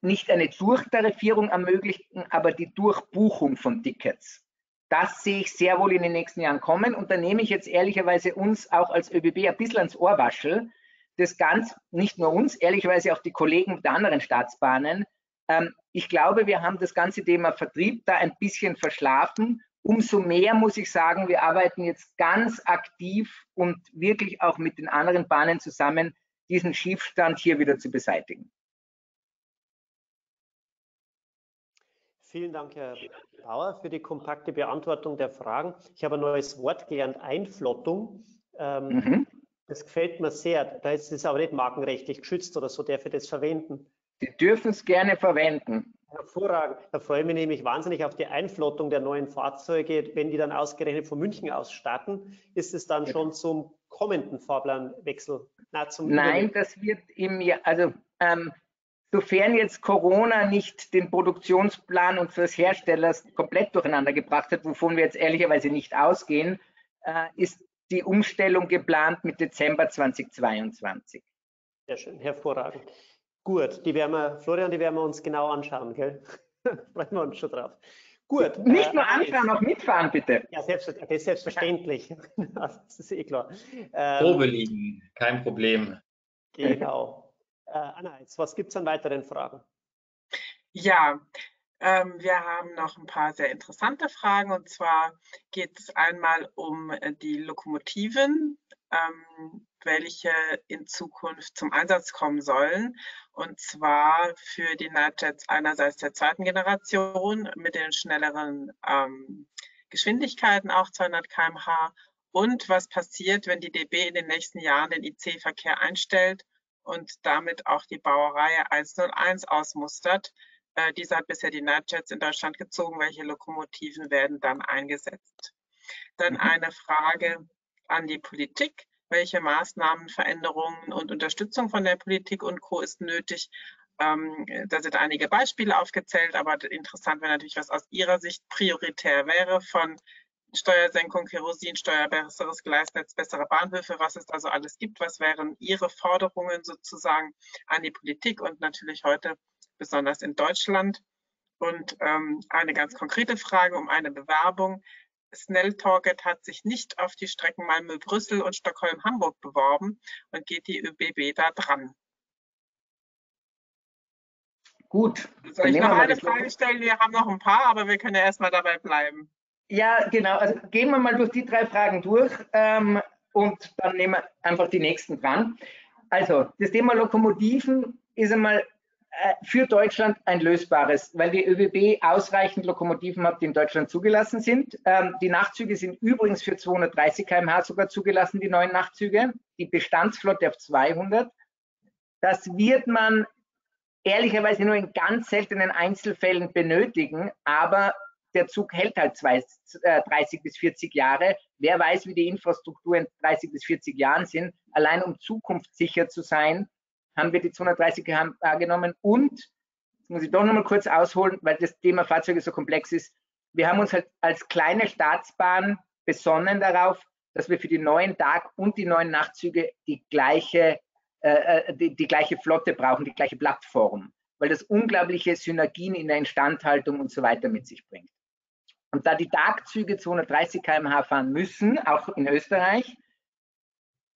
nicht eine Durchtarifierung ermöglichen, aber die Durchbuchung von Tickets. Das sehe ich sehr wohl in den nächsten Jahren kommen. Und da nehme ich jetzt ehrlicherweise uns auch als ÖBB ein bisschen ans Ohrwaschel. Das ganz, nicht nur uns, ehrlicherweise auch die Kollegen der anderen Staatsbahnen. Ähm, ich glaube, wir haben das ganze Thema Vertrieb da ein bisschen verschlafen. Umso mehr muss ich sagen, wir arbeiten jetzt ganz aktiv und wirklich auch mit den anderen Bahnen zusammen, diesen Schiefstand hier wieder zu beseitigen. Vielen Dank, Herr Bauer, für die kompakte Beantwortung der Fragen. Ich habe ein neues Wort gelernt, Einflottung. Ähm, mhm. Das gefällt mir sehr. Da ist es aber nicht markenrechtlich geschützt oder so, darf ich das verwenden? Sie dürfen es gerne verwenden. Hervorragend. Da freue ich mich nämlich wahnsinnig auf die Einflottung der neuen Fahrzeuge. Wenn die dann ausgerechnet von München aus starten, ist es dann schon zum kommenden Fahrplanwechsel? Na, Nein, das wird im Jahr, also ähm, Sofern jetzt Corona nicht den Produktionsplan unseres Herstellers komplett durcheinander gebracht hat, wovon wir jetzt ehrlicherweise nicht ausgehen, äh, ist die Umstellung geplant mit Dezember 2022. Sehr schön, hervorragend. Gut, die werden wir, Florian, die werden wir uns genau anschauen, gell? *laughs* Freuen wir uns schon drauf. Gut. Nicht nur äh, anschauen, auch mitfahren, bitte. Ja, selbstverständlich. Das ist selbstverständlich. *laughs* das ist eh klar. Ähm, Probe liegen, kein Problem. Genau. Äh, Anna, jetzt, was gibt es an weiteren Fragen? Ja, ähm, wir haben noch ein paar sehr interessante Fragen und zwar geht es einmal um äh, die Lokomotiven, ähm, welche in Zukunft zum Einsatz kommen sollen. Und zwar für die Nightjets einerseits der zweiten Generation mit den schnelleren ähm, Geschwindigkeiten, auch 200 km/h. Und was passiert, wenn die DB in den nächsten Jahren den IC-Verkehr einstellt und damit auch die Baureihe 101 ausmustert. Äh, diese hat bisher die Nightjets in Deutschland gezogen. Welche Lokomotiven werden dann eingesetzt? Dann mhm. eine Frage an die Politik. Welche Maßnahmen, Veränderungen und Unterstützung von der Politik und Co. ist nötig? Ähm, da sind einige Beispiele aufgezählt, aber interessant wäre natürlich, was aus Ihrer Sicht prioritär wäre von Steuersenkung, Kerosinsteuer, besseres Gleisnetz, bessere Bahnhöfe, was es also alles gibt. Was wären Ihre Forderungen sozusagen an die Politik und natürlich heute besonders in Deutschland? Und ähm, eine ganz konkrete Frage um eine Bewerbung. Snell-Target hat sich nicht auf die Strecken Malmö-Brüssel und Stockholm-Hamburg beworben und geht die ÖBB da dran. Gut. Soll ich noch eine Frage stellen? Wir haben noch ein paar, aber wir können ja erstmal dabei bleiben. Ja, genau. Also gehen wir mal durch die drei Fragen durch ähm, und dann nehmen wir einfach die nächsten dran. Also, das Thema Lokomotiven ist einmal äh, für Deutschland ein lösbares, weil die ÖBB ausreichend Lokomotiven hat, die in Deutschland zugelassen sind. Ähm, die Nachtzüge sind übrigens für 230 km/h sogar zugelassen, die neuen Nachtzüge. Die Bestandsflotte auf 200. Das wird man ehrlicherweise nur in ganz seltenen Einzelfällen benötigen, aber der Zug hält halt zwei, äh, 30 bis 40 Jahre. Wer weiß, wie die Infrastruktur in 30 bis 40 Jahren sind. Allein um zukunftssicher zu sein, haben wir die 230 km/h genommen und, jetzt muss ich doch nochmal kurz ausholen, weil das Thema Fahrzeuge so komplex ist, wir haben uns halt als kleine Staatsbahn besonnen darauf, dass wir für die neuen Tag- und die neuen Nachtzüge die gleiche, äh, äh die, die gleiche Flotte brauchen, die gleiche Plattform, weil das unglaubliche Synergien in der Instandhaltung und so weiter mit sich bringt. Und da die Tagzüge 230 km/h fahren müssen, auch in Österreich,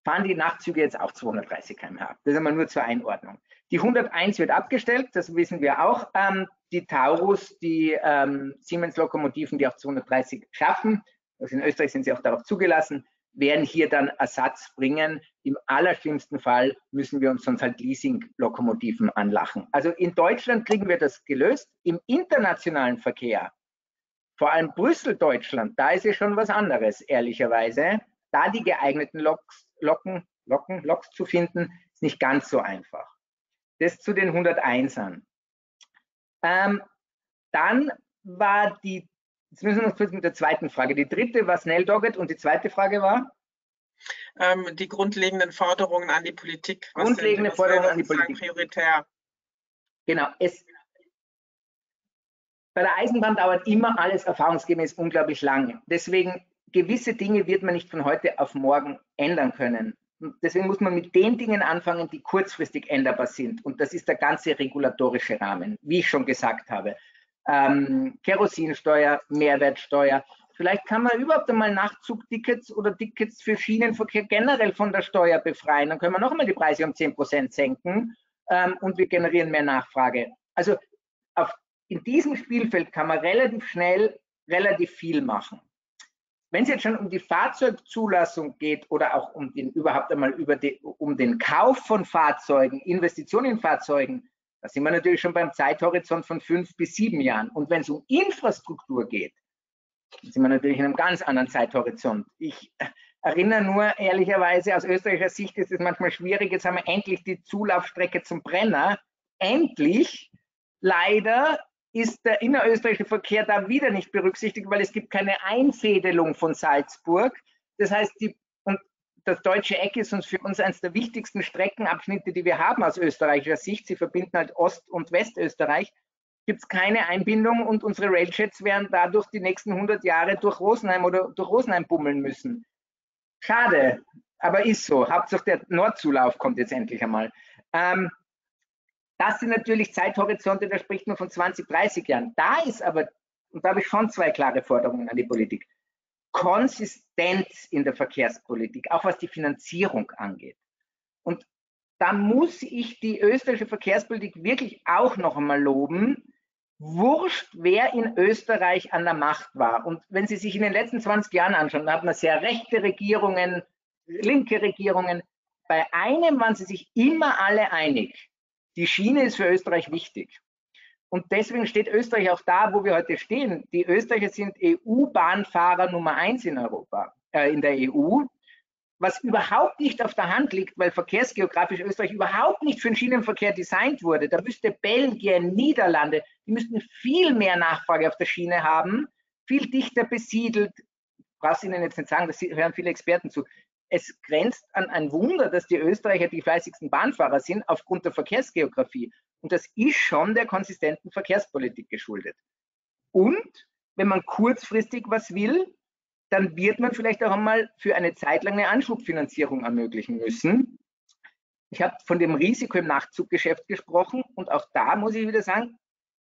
fahren die Nachtzüge jetzt auch 230 km/h. Das ist einmal nur zur Einordnung. Die 101 wird abgestellt, das wissen wir auch. Ähm, die Taurus, die ähm, Siemens-Lokomotiven, die auch 230 schaffen, also in Österreich sind sie auch darauf zugelassen, werden hier dann Ersatz bringen. Im allerschlimmsten Fall müssen wir uns sonst halt Leasing-Lokomotiven anlachen. Also in Deutschland kriegen wir das gelöst. Im internationalen Verkehr, vor allem Brüssel-Deutschland, da ist es schon was anderes, ehrlicherweise. Da die geeigneten Loks Locken, Locken, Loks zu finden, ist nicht ganz so einfach. Das zu den 101ern. Ähm, dann war die, jetzt müssen wir uns kurz mit der zweiten Frage. Die dritte war Snell Dogged und die zweite Frage war? Ähm, die grundlegenden Forderungen an die Politik. Was grundlegende sind, Forderungen an die Politik. Prioritär. Genau. Es, bei der Eisenbahn dauert immer alles erfahrungsgemäß unglaublich lang. Deswegen gewisse Dinge wird man nicht von heute auf morgen ändern können. Deswegen muss man mit den Dingen anfangen, die kurzfristig änderbar sind. Und das ist der ganze regulatorische Rahmen, wie ich schon gesagt habe. Ähm, Kerosinsteuer, Mehrwertsteuer. Vielleicht kann man überhaupt einmal Nachtzugtickets oder Tickets für Schienenverkehr generell von der Steuer befreien. Dann können wir noch einmal die Preise um 10 Prozent senken ähm, und wir generieren mehr Nachfrage. Also auf, in diesem Spielfeld kann man relativ schnell relativ viel machen. Wenn es jetzt schon um die Fahrzeugzulassung geht oder auch um den überhaupt einmal über die, um den Kauf von Fahrzeugen, Investitionen in Fahrzeugen, da sind wir natürlich schon beim Zeithorizont von fünf bis sieben Jahren. Und wenn es um Infrastruktur geht, sind wir natürlich in einem ganz anderen Zeithorizont. Ich erinnere nur ehrlicherweise, aus österreichischer Sicht ist es manchmal schwierig. Jetzt haben wir endlich die Zulaufstrecke zum Brenner. Endlich. Leider ist der innerösterreichische Verkehr da wieder nicht berücksichtigt, weil es gibt keine Einfädelung von Salzburg. Das heißt, die, und das deutsche Eck ist uns für uns eines der wichtigsten Streckenabschnitte, die wir haben aus österreichischer Sicht. Sie verbinden halt Ost- und Westösterreich. Gibt es keine Einbindung und unsere Railjets werden dadurch die nächsten 100 Jahre durch Rosenheim oder durch Rosenheim bummeln müssen. Schade, aber ist so. Hauptsache der Nordzulauf kommt jetzt endlich einmal. Ähm, das sind natürlich Zeithorizonte, da spricht man von 20, 30 Jahren. Da ist aber, und da habe ich schon zwei klare Forderungen an die Politik, Konsistenz in der Verkehrspolitik, auch was die Finanzierung angeht. Und da muss ich die österreichische Verkehrspolitik wirklich auch noch einmal loben. Wurscht, wer in Österreich an der Macht war. Und wenn Sie sich in den letzten 20 Jahren anschauen, da hat man sehr rechte Regierungen, linke Regierungen. Bei einem waren sie sich immer alle einig. Die Schiene ist für Österreich wichtig. Und deswegen steht Österreich auch da, wo wir heute stehen. Die Österreicher sind EU-Bahnfahrer Nummer eins in Europa, äh, in der EU, was überhaupt nicht auf der Hand liegt, weil verkehrsgeografisch Österreich überhaupt nicht für den Schienenverkehr designt wurde. Da müsste Belgien, Niederlande, die müssten viel mehr Nachfrage auf der Schiene haben, viel dichter besiedelt. Was Ihnen jetzt nicht sagen, das hören viele Experten zu es grenzt an ein Wunder, dass die Österreicher die fleißigsten Bahnfahrer sind aufgrund der Verkehrsgeografie. Und das ist schon der konsistenten Verkehrspolitik geschuldet. Und wenn man kurzfristig was will, dann wird man vielleicht auch einmal für eine Zeit lang eine Anschubfinanzierung ermöglichen müssen. Ich habe von dem Risiko im Nachtzuggeschäft gesprochen und auch da muss ich wieder sagen,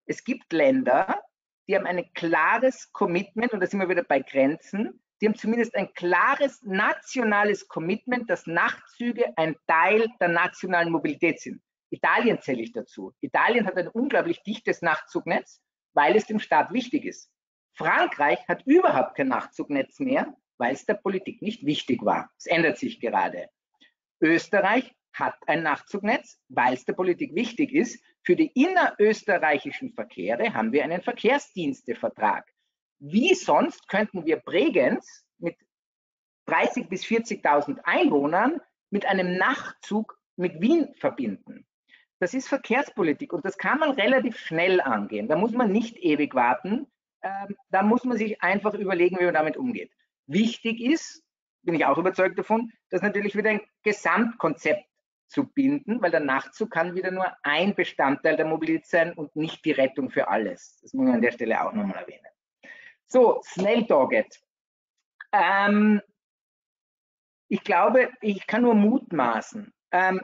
es gibt Länder, die haben ein klares Commitment, und da sind wir wieder bei Grenzen, die haben zumindest ein klares nationales Commitment, dass Nachtzüge ein Teil der nationalen Mobilität sind. Italien zähle ich dazu. Italien hat ein unglaublich dichtes Nachtzugnetz, weil es dem Staat wichtig ist. Frankreich hat überhaupt kein Nachtzugnetz mehr, weil es der Politik nicht wichtig war. Es ändert sich gerade. Österreich hat ein Nachtzugnetz, weil es der Politik wichtig ist. Für die innerösterreichischen Verkehre haben wir einen Verkehrsdienstevertrag. Wie sonst könnten wir Bregenz mit 30.000 bis 40.000 Einwohnern mit einem Nachtzug mit Wien verbinden? Das ist Verkehrspolitik und das kann man relativ schnell angehen. Da muss man nicht ewig warten. Ähm, da muss man sich einfach überlegen, wie man damit umgeht. Wichtig ist, bin ich auch überzeugt davon, dass natürlich wieder ein Gesamtkonzept zu binden, weil der Nachtzug kann wieder nur ein Bestandteil der Mobilität sein und nicht die Rettung für alles. Das muss man an der Stelle auch nochmal erwähnen. So, Snell Target. Ähm, ich glaube, ich kann nur mutmaßen. Ähm,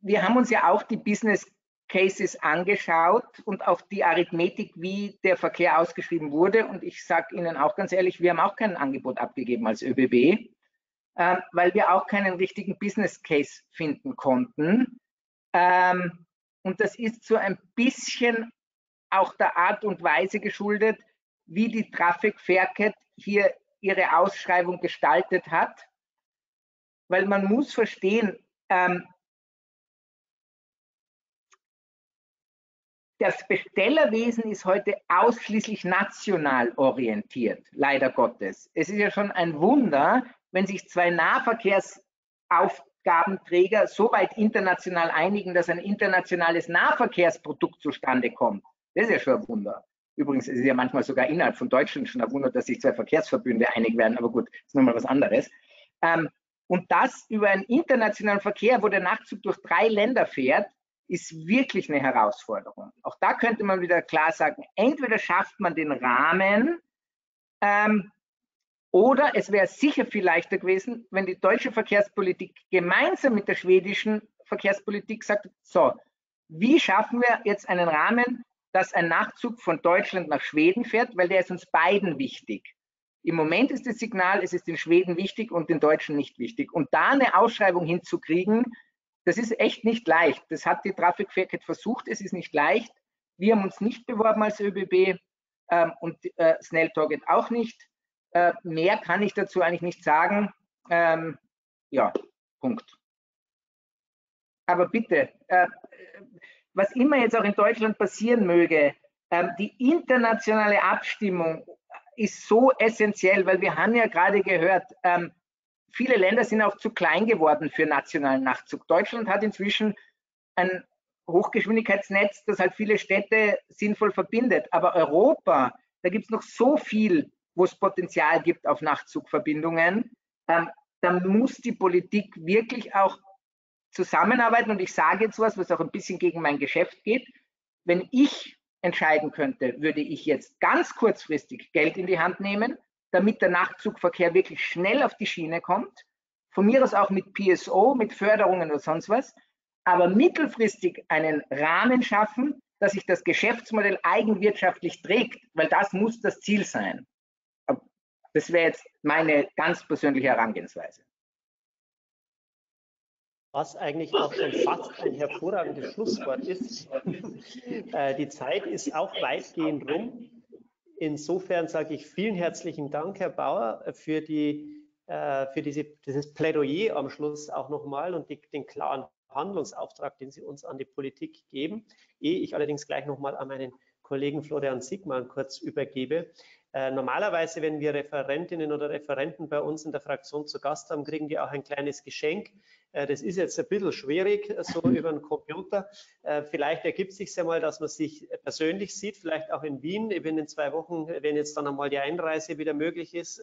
wir haben uns ja auch die Business Cases angeschaut und auch die Arithmetik, wie der Verkehr ausgeschrieben wurde. Und ich sage Ihnen auch ganz ehrlich, wir haben auch kein Angebot abgegeben als ÖBB, äh, weil wir auch keinen richtigen Business Case finden konnten. Ähm, und das ist so ein bisschen auch der Art und Weise geschuldet, wie die Traffic Faircat hier ihre Ausschreibung gestaltet hat. Weil man muss verstehen, ähm, das Bestellerwesen ist heute ausschließlich national orientiert, leider Gottes. Es ist ja schon ein Wunder, wenn sich zwei Nahverkehrsaufgabenträger so weit international einigen, dass ein internationales Nahverkehrsprodukt zustande kommt. Das ist ja schon ein Wunder. Übrigens ist es ja manchmal sogar innerhalb von Deutschland schon ein Wunder, dass sich zwei Verkehrsverbünde einig werden, aber gut, ist nochmal was anderes. Ähm, und das über einen internationalen Verkehr, wo der Nachtzug durch drei Länder fährt, ist wirklich eine Herausforderung. Auch da könnte man wieder klar sagen, entweder schafft man den Rahmen ähm, oder es wäre sicher viel leichter gewesen, wenn die deutsche Verkehrspolitik gemeinsam mit der schwedischen Verkehrspolitik sagt, so, wie schaffen wir jetzt einen Rahmen, dass ein Nachtzug von Deutschland nach Schweden fährt, weil der ist uns beiden wichtig. Im Moment ist das Signal, es ist den Schweden wichtig und den Deutschen nicht wichtig. Und da eine Ausschreibung hinzukriegen, das ist echt nicht leicht. Das hat die Traffic Faircat versucht, es ist nicht leicht. Wir haben uns nicht beworben als ÖBB ähm, und äh, Snell Target auch nicht. Äh, mehr kann ich dazu eigentlich nicht sagen. Ähm, ja, Punkt. Aber bitte, äh, was immer jetzt auch in Deutschland passieren möge, ähm, die internationale Abstimmung ist so essentiell, weil wir haben ja gerade gehört, ähm, viele Länder sind auch zu klein geworden für nationalen Nachtzug. Deutschland hat inzwischen ein Hochgeschwindigkeitsnetz, das halt viele Städte sinnvoll verbindet. Aber Europa, da gibt es noch so viel, wo es Potenzial gibt auf Nachtzugverbindungen. Ähm, da muss die Politik wirklich auch zusammenarbeiten. Und ich sage jetzt was, was auch ein bisschen gegen mein Geschäft geht. Wenn ich entscheiden könnte, würde ich jetzt ganz kurzfristig Geld in die Hand nehmen, damit der Nachtzugverkehr wirklich schnell auf die Schiene kommt. Von mir aus auch mit PSO, mit Förderungen oder sonst was. Aber mittelfristig einen Rahmen schaffen, dass sich das Geschäftsmodell eigenwirtschaftlich trägt, weil das muss das Ziel sein. Das wäre jetzt meine ganz persönliche Herangehensweise. Was eigentlich auch schon fast ein hervorragendes Schlusswort ist. *laughs* Äh, die Zeit ist auch weitgehend rum. Insofern sage ich vielen herzlichen Dank, Herr Bauer, für, die, äh, für diese, dieses Plädoyer am Schluss auch nochmal und die, den klaren Handlungsauftrag, den Sie uns an die Politik geben. Ehe ich allerdings gleich nochmal an meinen Kollegen Florian Sigmann kurz übergebe. Äh, normalerweise, wenn wir Referentinnen oder Referenten bei uns in der Fraktion zu Gast haben, kriegen die auch ein kleines Geschenk. Äh, das ist jetzt ein bisschen schwierig, äh, so über den Computer. Äh, vielleicht ergibt sich ja mal, dass man sich persönlich sieht, vielleicht auch in Wien. Ich bin in zwei Wochen, wenn jetzt dann einmal die Einreise wieder möglich ist,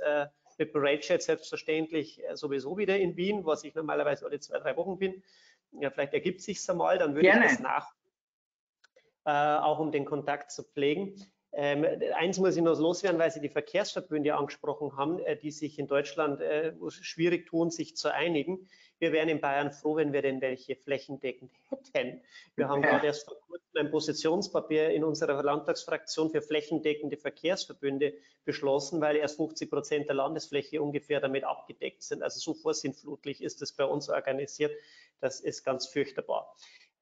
mit dem selbstverständlich sowieso wieder in Wien, was ich normalerweise alle zwei, drei Wochen bin. Ja, vielleicht ergibt sich es einmal, dann würde Gerne. ich das nach, auch um den Kontakt zu pflegen. Ähm, eins muss ich noch loswerden, weil Sie die Verkehrsverbünde angesprochen haben, äh, die sich in Deutschland äh, schwierig tun, sich zu einigen. Wir wären in Bayern froh, wenn wir denn welche flächendeckend *laughs* hätten. Wir haben ja. gerade erst vor kurzem ein Positionspapier in unserer Landtagsfraktion für flächendeckende Verkehrsverbünde beschlossen, weil erst 50 Prozent der Landesfläche ungefähr damit abgedeckt sind. Also so vorsinnflutlich ist es bei uns organisiert. Das ist ganz fürchterbar.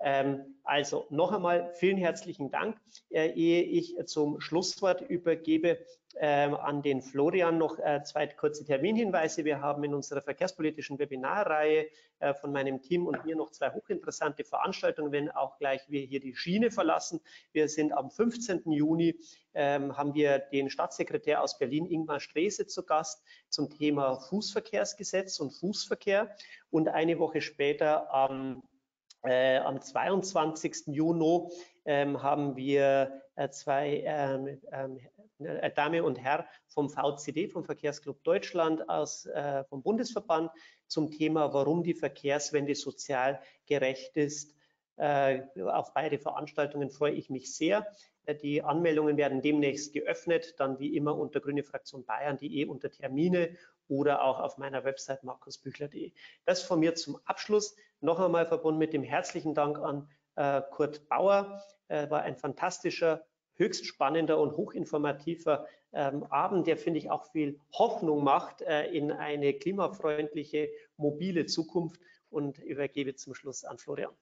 Ähm, also noch einmal vielen herzlichen Dank. Äh, ehe ich zum Schlusswort übergebe ähm, an den Florian noch äh, zwei kurze Terminhinweise. Wir haben in unserer verkehrspolitischen Webinarreihe äh, von meinem Team und mir noch zwei hochinteressante Veranstaltungen, wenn auch gleich wir hier die Schiene verlassen. Wir sind am 15. Juni, ähm, haben wir den Staatssekretär aus Berlin, Ingmar Strese, zu Gast zum Thema Fußverkehrsgesetz und Fußverkehr. Und eine Woche später am äh, am 22. Juni ähm, haben wir äh, zwei ähm, ähm, äh, Dame und Herr vom VCD, vom Verkehrsclub Deutschland aus äh, vom Bundesverband zum Thema, warum die Verkehrswende sozial gerecht ist. Äh, auf beide Veranstaltungen freue ich mich sehr. Äh, die Anmeldungen werden demnächst geöffnet, dann wie immer unter grüne Fraktion Bayern.de unter Termine oder auch auf meiner Website markusbüchler.de. Das von mir zum Abschluss. Noch einmal verbunden mit dem herzlichen Dank an äh, Kurt Bauer. Äh, war ein fantastischer, höchst spannender und hochinformativer ähm, Abend, der, finde ich, auch viel Hoffnung macht äh, in eine klimafreundliche, mobile Zukunft und übergebe zum Schluss an Florian.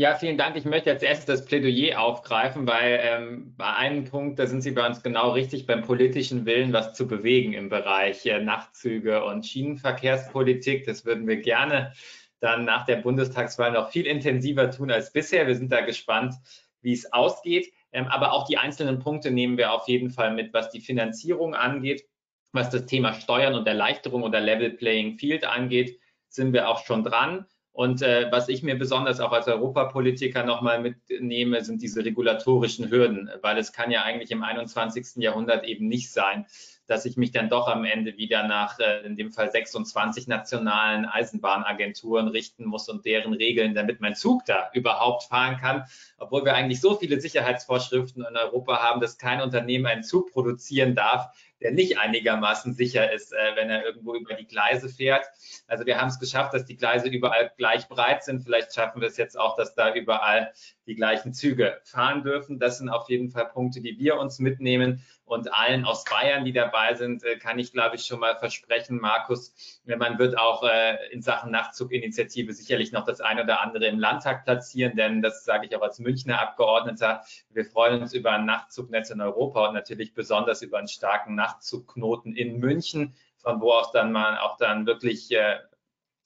Ja, vielen Dank. Ich möchte als erstes das Plädoyer aufgreifen, weil ähm, bei einem Punkt, da sind Sie bei uns genau richtig beim politischen Willen, was zu bewegen im Bereich äh, Nachtzüge und Schienenverkehrspolitik. Das würden wir gerne dann nach der Bundestagswahl noch viel intensiver tun als bisher. Wir sind da gespannt, wie es ausgeht. Ähm, aber auch die einzelnen Punkte nehmen wir auf jeden Fall mit, was die Finanzierung angeht, was das Thema Steuern und Erleichterung oder Level Playing Field angeht, sind wir auch schon dran. Und äh, was ich mir besonders auch als Europapolitiker nochmal mitnehme, sind diese regulatorischen Hürden, weil es kann ja eigentlich im 21. Jahrhundert eben nicht sein, dass ich mich dann doch am Ende wieder nach äh, in dem Fall 26 nationalen Eisenbahnagenturen richten muss und deren Regeln, damit mein Zug da überhaupt fahren kann, obwohl wir eigentlich so viele Sicherheitsvorschriften in Europa haben, dass kein Unternehmen einen Zug produzieren darf, der nicht einigermaßen sicher ist, äh, wenn er irgendwo über die Gleise fährt. Also wir haben es geschafft, dass die Gleise überall gleich breit sind. Vielleicht schaffen wir es jetzt auch, dass da überall die gleichen Züge fahren dürfen. Das sind auf jeden Fall Punkte, die wir uns mitnehmen. Und allen aus Bayern, die dabei sind, äh, kann ich, glaube ich, schon mal versprechen, Markus, man wird auch äh, in Sachen Nachtzuginitiative sicherlich noch das eine oder andere im Landtag platzieren, denn das sage ich auch als Münchner Abgeordneter. Wir freuen uns über ein Nachtzugnetz in Europa und natürlich besonders über einen starken Nachtzugknoten in München, von wo aus dann man auch dann wirklich äh,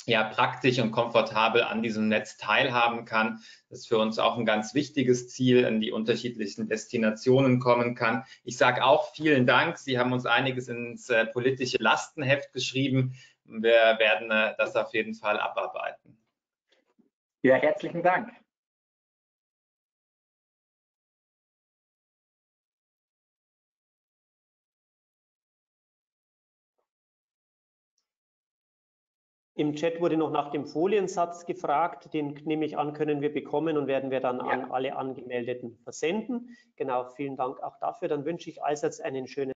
ja, praktisch und komfortabel an diesem Netz teilhaben kann. Das ist für uns auch ein ganz wichtiges Ziel, in die unterschiedlichsten Destinationen kommen kann. Ich sage auch vielen Dank. Sie haben uns einiges ins äh, politische Lastenheft geschrieben. Wir werden äh, das auf jeden Fall abarbeiten. Ja, herzlichen Dank. Im Chat wurde noch nach dem Foliensatz gefragt. Den nehme ich an, können wir bekommen und werden wir dann ja. an alle Angemeldeten versenden. Genau, vielen Dank auch dafür. Dann wünsche ich allseits einen schönen